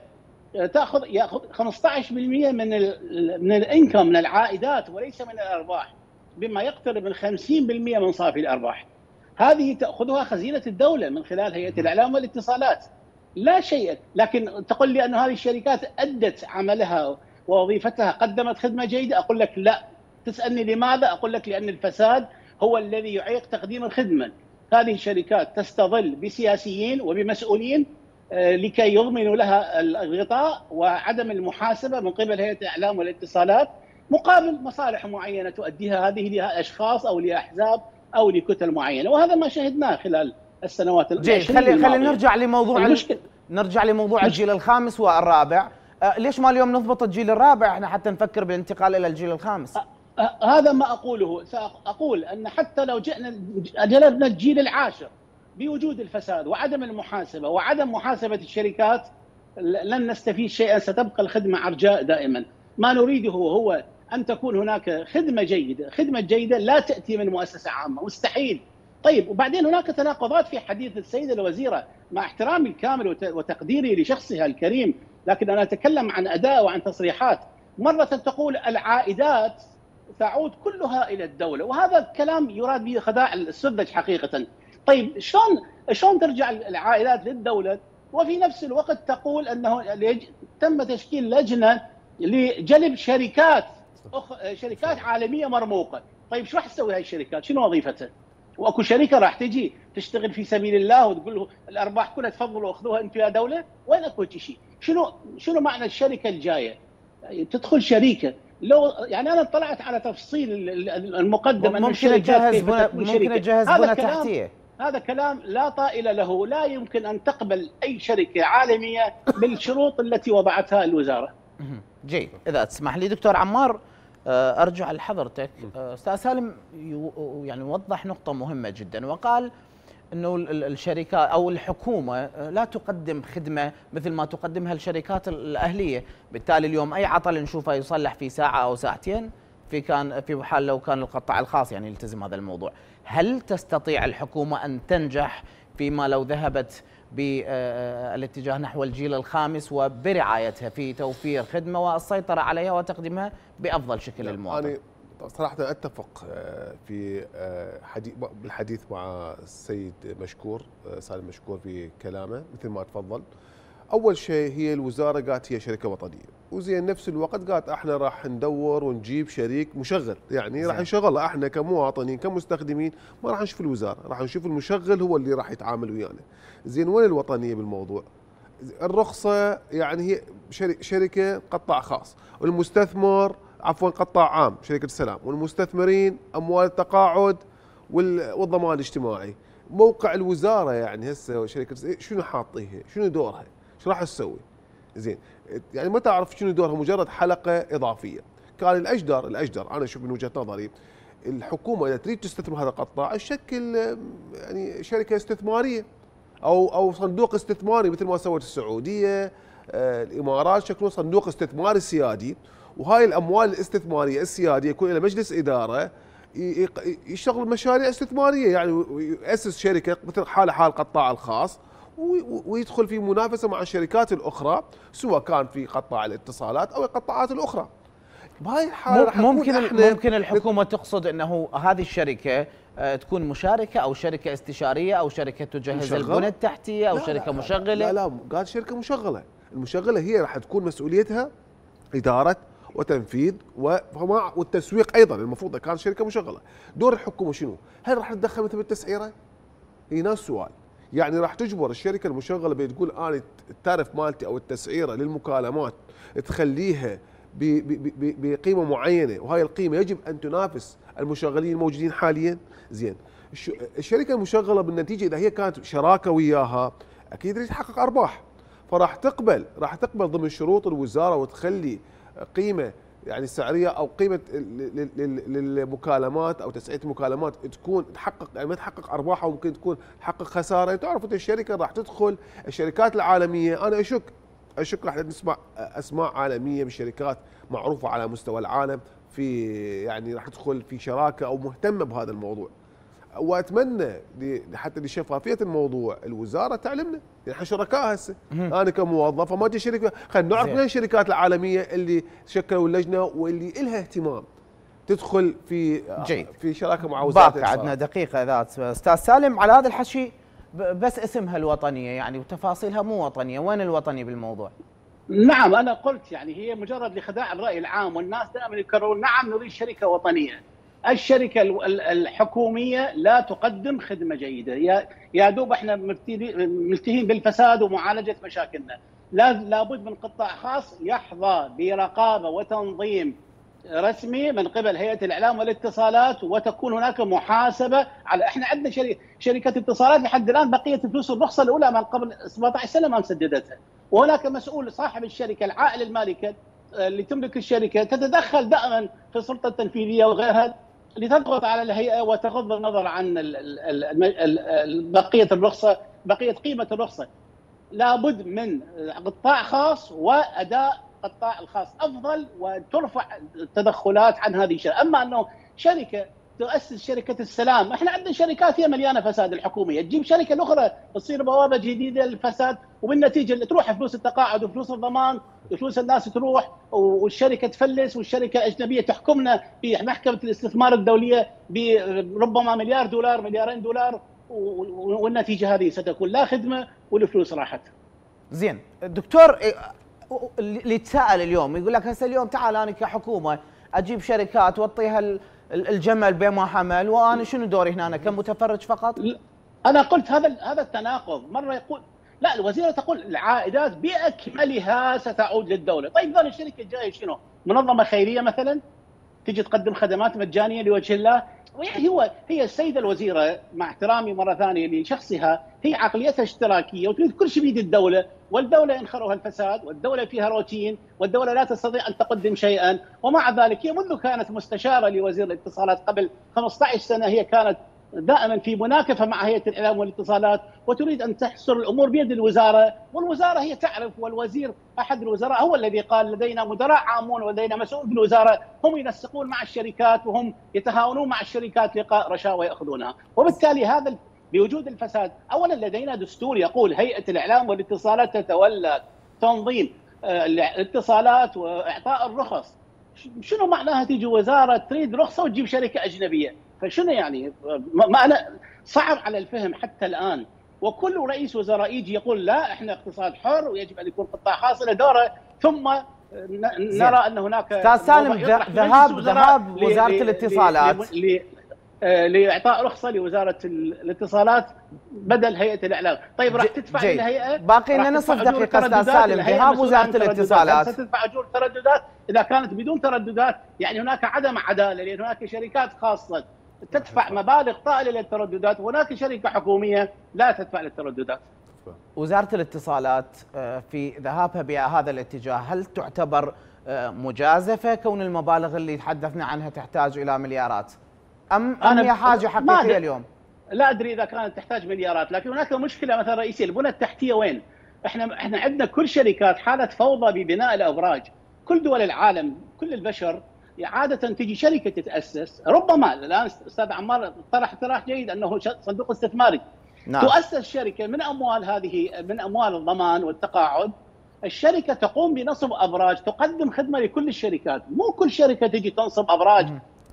تأخذ يأخذ 15% من ال من الإنكم من العائدات وليس من الأرباح بما يقترب من 50% من صافي الأرباح. هذه تأخذها خزينة الدولة من خلال هيئة الإعلام والاتصالات. لا شيء. لكن تقول لي أن هذه الشركات أدت عملها ووظيفتها قدمت خدمة جيدة أقول لك لا. تسألني لماذا؟ أقول لك لأن الفساد هو الذي يعيق تقديم الخدمة. هذه الشركات تستظل بسياسيين وبمسؤولين آه، لكي يضمنوا لها الغطاء وعدم المحاسبة من قبل هيئة الإعلام والاتصالات مقابل مصالح معينة تؤديها هذه لأشخاص أو لأحزاب أو لكتل معينة وهذا ما شهدناه خلال السنوات جيد خلي خلي نرجع لموضوع المشكلة. نرجع لموضوع الجيل الخامس والرابع. آه ليش ما اليوم نضبط الجيل الرابع؟ إحنا حتى نفكر بالانتقال إلى الجيل الخامس. آه هذا ما أقوله. ساقول أن حتى لو جئنا جلبنا الجيل العاشر بوجود الفساد وعدم المحاسبة وعدم محاسبة الشركات لن نستفيد شيئا ستبقى الخدمة عرجاء دائما. ما نريده هو أن تكون هناك خدمة جيدة، خدمة جيدة لا تأتي من مؤسسة عامة، مستحيل. طيب وبعدين هناك تناقضات في حديث السيدة الوزيرة. مع احترامي الكامل وتقديري لشخصها الكريم، لكن أنا أتكلم عن اداء وعن تصريحات، مرة تقول العائدات تعود كلها إلى الدولة، وهذا الكلام يراد به خداع السذج حقيقة. طيب شلون شلون ترجع العائدات للدولة؟ وفي نفس الوقت تقول أنه تم تشكيل لجنة لجلب شركات أخ... شركات عالمية مرموقة، طيب شو راح تسوي هاي الشركات؟ شنو وظيفتها؟ وأكو شركة راح تجي تشتغل في سبيل الله وتقول له الأرباح كلها تفضلوا أخذوها أنتم يا دولة؟ وين أكو شيء؟ شنو شنو معنى الشركة الجاية؟ تدخل شركه لو يعني أنا اطلعت على تفصيل المقدمة ممكن تجهز ممكن تجهز بنى تحتية هذا كلام لا طائل له لا يمكن أن تقبل أي شركة عالمية بالشروط التي وضعتها الوزارة جيد إذا تسمح لي دكتور عمار أرجع لحضرتك. آه، أستاذ سالم يعني وضح نقطة مهمة جدا وقال إنه الشركات أو الحكومة آه، لا تقدم خدمة مثل ما تقدمها الشركات الأهلية، بالتالي اليوم أي عطل نشوفه يصلح في ساعة أو ساعتين في كان في حال لو كان القطاع الخاص يعني يلتزم هذا الموضوع، هل تستطيع الحكومة أن تنجح فيما لو ذهبت بالاتجاه نحو الجيل الخامس وبرعايتها في توفير خدمة والسيطرة عليها وتقديمها بأفضل شكل للمواطن؟ يعني صراحة أتفق آه، في آه، حديث بالحديث مع السيد مشكور آه، سالم مشكور في كلامه مثل ما تفضل أول شيء هي الوزارة قالت هي شركة وطنية وزين نفس الوقت قالت إحنا راح ندور ونجيب شريك مشغل. يعني راح نشغله إحنا كمواطنين كمستخدمين ما راح نشوف الوزارة راح نشوف المشغل هو اللي راح يتعامل ويانا. زين وين الوطنية بالموضوع؟ الرخصة يعني هي شركة قطاع خاص. والمستثمر عفوا قطاع عام شركة السلام. والمستثمرين أموال التقاعد والضمان الاجتماعي. موقع الوزارة يعني هسه شركة شنو حاطيها شنو دورها؟ شو راح تسوي؟ زين. يعني ما تعرف شنو دورها مجرد حلقة إضافية. كان الاجدر الاجدر أنا أشوف من وجهة نظري الحكومة إذا تريد تستثمر هذا القطاع تشكل يعني شركة استثمارية أو أو صندوق استثماري مثل ما سوت السعودية آه، الإمارات شكلوا صندوق استثماري سيادي. وهاي الأموال الاستثمارية السيادية يكون إلى مجلس إدارة يشتغل مشاريع استثمارية. يعني ياسس شركة مثل حاله حال القطاع الخاص. ويدخل في منافسة مع الشركات الأخرى سواء كان في قطاع الاتصالات أو القطاعات الأخرى. بهاي الحالة ممكن ممكن الحكومة تقصد إنه هذه الشركة آه، تكون مشاركة أو شركة استشارية أو شركة تجهز البنى التحتية أو لا شركة لا مشغلة؟ لا لا قال شركة مشغلة. المشغلة هي راح تكون مسؤوليتها إدارة وتنفيذ والتسويق أيضا المفروض كان شركة مشغلة. دور الحكومة شنو؟ هل راح تتدخل مثل بالتسعيرة؟ هي ناس سؤال يعني راح تجبر الشركة المشغلة بتقول أنا التارف مالتي أو التسعيرة للمكالمات تخليها بقيمة معينة وهاي القيمة يجب أن تنافس المشغلين الموجودين حاليا. زين. الشركة المشغلة بالنتيجة إذا هي كانت شراكة وياها أكيد تريد تحقق أرباح. فراح تقبل راح تقبل ضمن شروط الوزارة وتخلي قيمة يعني سعرية أو قيمة للمكالمات أو تسعيره المكالمات تكون تحقق يعني ما تحقق ارباح أو ممكن تكون تحقق خسارة. تعرف أنت الشركة راح تدخل الشركات العالمية أنا أشك أشك راح نسمع أسماء عالمية من شركات معروفة على مستوى العالم في يعني راح تدخل في شراكة أو مهتمة بهذا الموضوع. واتمنى حتى لشفافيه الموضوع. الوزارة تعلمنا. يعني إحنا شركاء هسه. أنا كموظف ما أجي شركة. خلينا نعرف من الشركات العالمية اللي شكلوا اللجنة واللي لها اهتمام. تدخل في جيد. في شراكة مع وزارة باقي عندنا دقيقة ذات أستاذ سالم على هذا الحكي بس اسمها الوطنية يعني وتفاصيلها مو وطنية. وين الوطني بالموضوع؟ نعم أنا قلت يعني هي مجرد لخداع الرأي العام والناس دائما يكررون نعم نريد شركة وطنية. الشركة الحكومية لا تقدم خدمة جيدة. يا دوب إحنا ملتهين بالفساد ومعالجة مشاكلنا. لابد من قطاع خاص يحظى برقابة وتنظيم رسمي من قبل هيئة الإعلام والاتصالات وتكون هناك محاسبة على إحنا عندنا شركة اتصالات لحد الآن بقية فلوس الرخصة الأولى من قبل 17 سنة ما مسددتها. وهناك مسؤول صاحب الشركة العائله المالكة اللي تملك الشركة تتدخل دائما في السلطة التنفيذية وغيرها. لتضغط على الهيئة وتغض النظر عن بقية الرخصة بقية قيمة الرخصة. لابد من قطاع خاص وأداء القطاع الخاص. أفضل وترفع التدخلات عن هذه الشركة، أما أنه شركة تؤسس شركة السلام، إحنا عندنا شركات هي مليانة فساد الحكومية، تجيب شركة أخرى تصير بوابة جديدة للفساد وبالنتيجة اللي تروح فلوس التقاعد وفلوس الضمان وفلوس الناس تروح والشركة تفلس والشركة الاجنبيه تحكمنا في محكمه الاستثمار الدولية بربما مليار دولار مليارين دولار والنتيجة هذه ستكون لا خدمة والفلوس راحت. زين. دكتور اللي يتساءل اليوم يقول لك هسه اليوم تعال أنا كحكومة أجيب شركات وأعطيها الجمل بما حمل وأنا شنو دوري هنا أنا كمتفرج فقط؟ أنا قلت هذا هذا التناقض مرة يقول لا الوزيرة تقول العائدات بأكملها ستعود للدولة، طيب ذول الشركة الجاية شنو؟ منظمة خيرية مثلا تجي تقدم خدمات مجانية لوجه الله هو هي السيدة الوزيرة مع احترامي مرة ثانية لشخصها هي عقليتها اشتراكية وتريد كل شيء بيد الدولة والدولة ينخرها الفساد والدولة فيها روتين والدولة لا تستطيع أن تقدم شيئا ومع ذلك هي منذ كانت مستشارة لوزير الاتصالات قبل 15 سنة هي كانت دائما في مناكفة مع هيئة الإعلام والاتصالات وتريد أن تحصر الأمور بيد الوزارة والوزارة هي تعرف والوزير أحد الوزراء هو الذي قال لدينا مدراء عامون ولدينا مسؤول في الوزاره هم ينسقون مع الشركات وهم يتهاونون مع الشركات لقاء رشاوى ياخذونها وبالتالي هذا بوجود الفساد اولا لدينا دستور يقول هيئة الإعلام والاتصالات تتولى تنظيم آه، الاتصالات وإعطاء الرخص. شنو معناها تيجي وزارة تريد رخصة وتجيب شركة أجنبية؟ فشنو يعني؟ ما أنا صعب على الفهم حتى الآن. وكل رئيس وزراء يجي يقول لا إحنا اقتصاد حر ويجب أن يكون قطاع خاص دوره. ثم نرى أن هناك أستاذ سالم ذهاب ذهاب وزارة الاتصالات. آه، لإعطاء رخصة لوزارة الاتصالات بدل هيئة الإعلام، طيب راح تدفع الهيئه باقي لنا نصف دقيقة أستاذ سالم. ذهاب وزارة الاتصالات. ستدفع أجور ترددات؟ إذا كانت بدون ترددات يعني هناك عدم عدالة لأن هناك شركات خاصة. تدفع مبالغ طائلة للترددات. وهناك شركة حكومية لا تدفع للترددات. وزارة الاتصالات آه، في ذهابها بهذا الاتجاه هل تعتبر آه، مجازفة كون المبالغ اللي تحدثنا عنها تحتاج إلى مليارات؟ ام أم هي حاجة حقيقية اليوم؟ لا أدري إذا كانت تحتاج مليارات لكن هناك مشكلة مثلا رئيسية. البنى التحتية وين؟ إحنا إحنا عندنا كل شركات حاله فوضى ببناء الأبراج. كل دول العالم كل البشر عادة تجي شركة تتأسس ربما الآن أستاذ عمار طرح اقتراح جيد أنه صندوق استثماري. نعم. تؤسس شركة من أموال هذه من أموال الضمان والتقاعد. الشركة تقوم بنصب أبراج تقدم خدمة لكل الشركات. مو كل شركة تجي تنصب أبراج.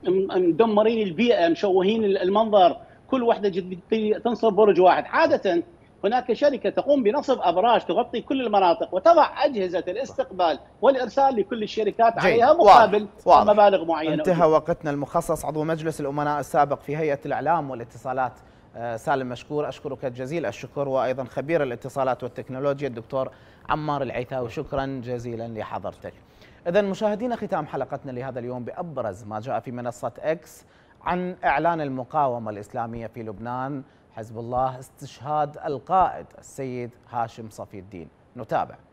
مدمرين البيئة مشوهين المنظر. كل وحده تنصب برج واحد. عادة هناك شركة تقوم بنصب أبراج تغطي كل المناطق وتضع أجهزة الاستقبال والإرسال لكل الشركات عليها مقابل واضح. مبالغ معينة. انتهى وقتنا المخصص. عضو مجلس الأمناء السابق في هيئة الإعلام والاتصالات آه، سالم مشكور أشكرك جزيل الشكر. وأيضا خبير الاتصالات والتكنولوجيا الدكتور عمار العيثاوي. شكرا جزيلا لحضرتك. إذا مشاهدينا ختام حلقتنا لهذا اليوم بأبرز ما جاء في منصة إكس عن إعلان المقاومة الإسلامية في لبنان. حزب الله استشهاد القائد السيد هاشم صفي الدين. نتابع.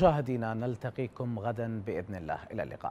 مشاهدينا نلتقيكم غدا بإذن الله. إلى اللقاء.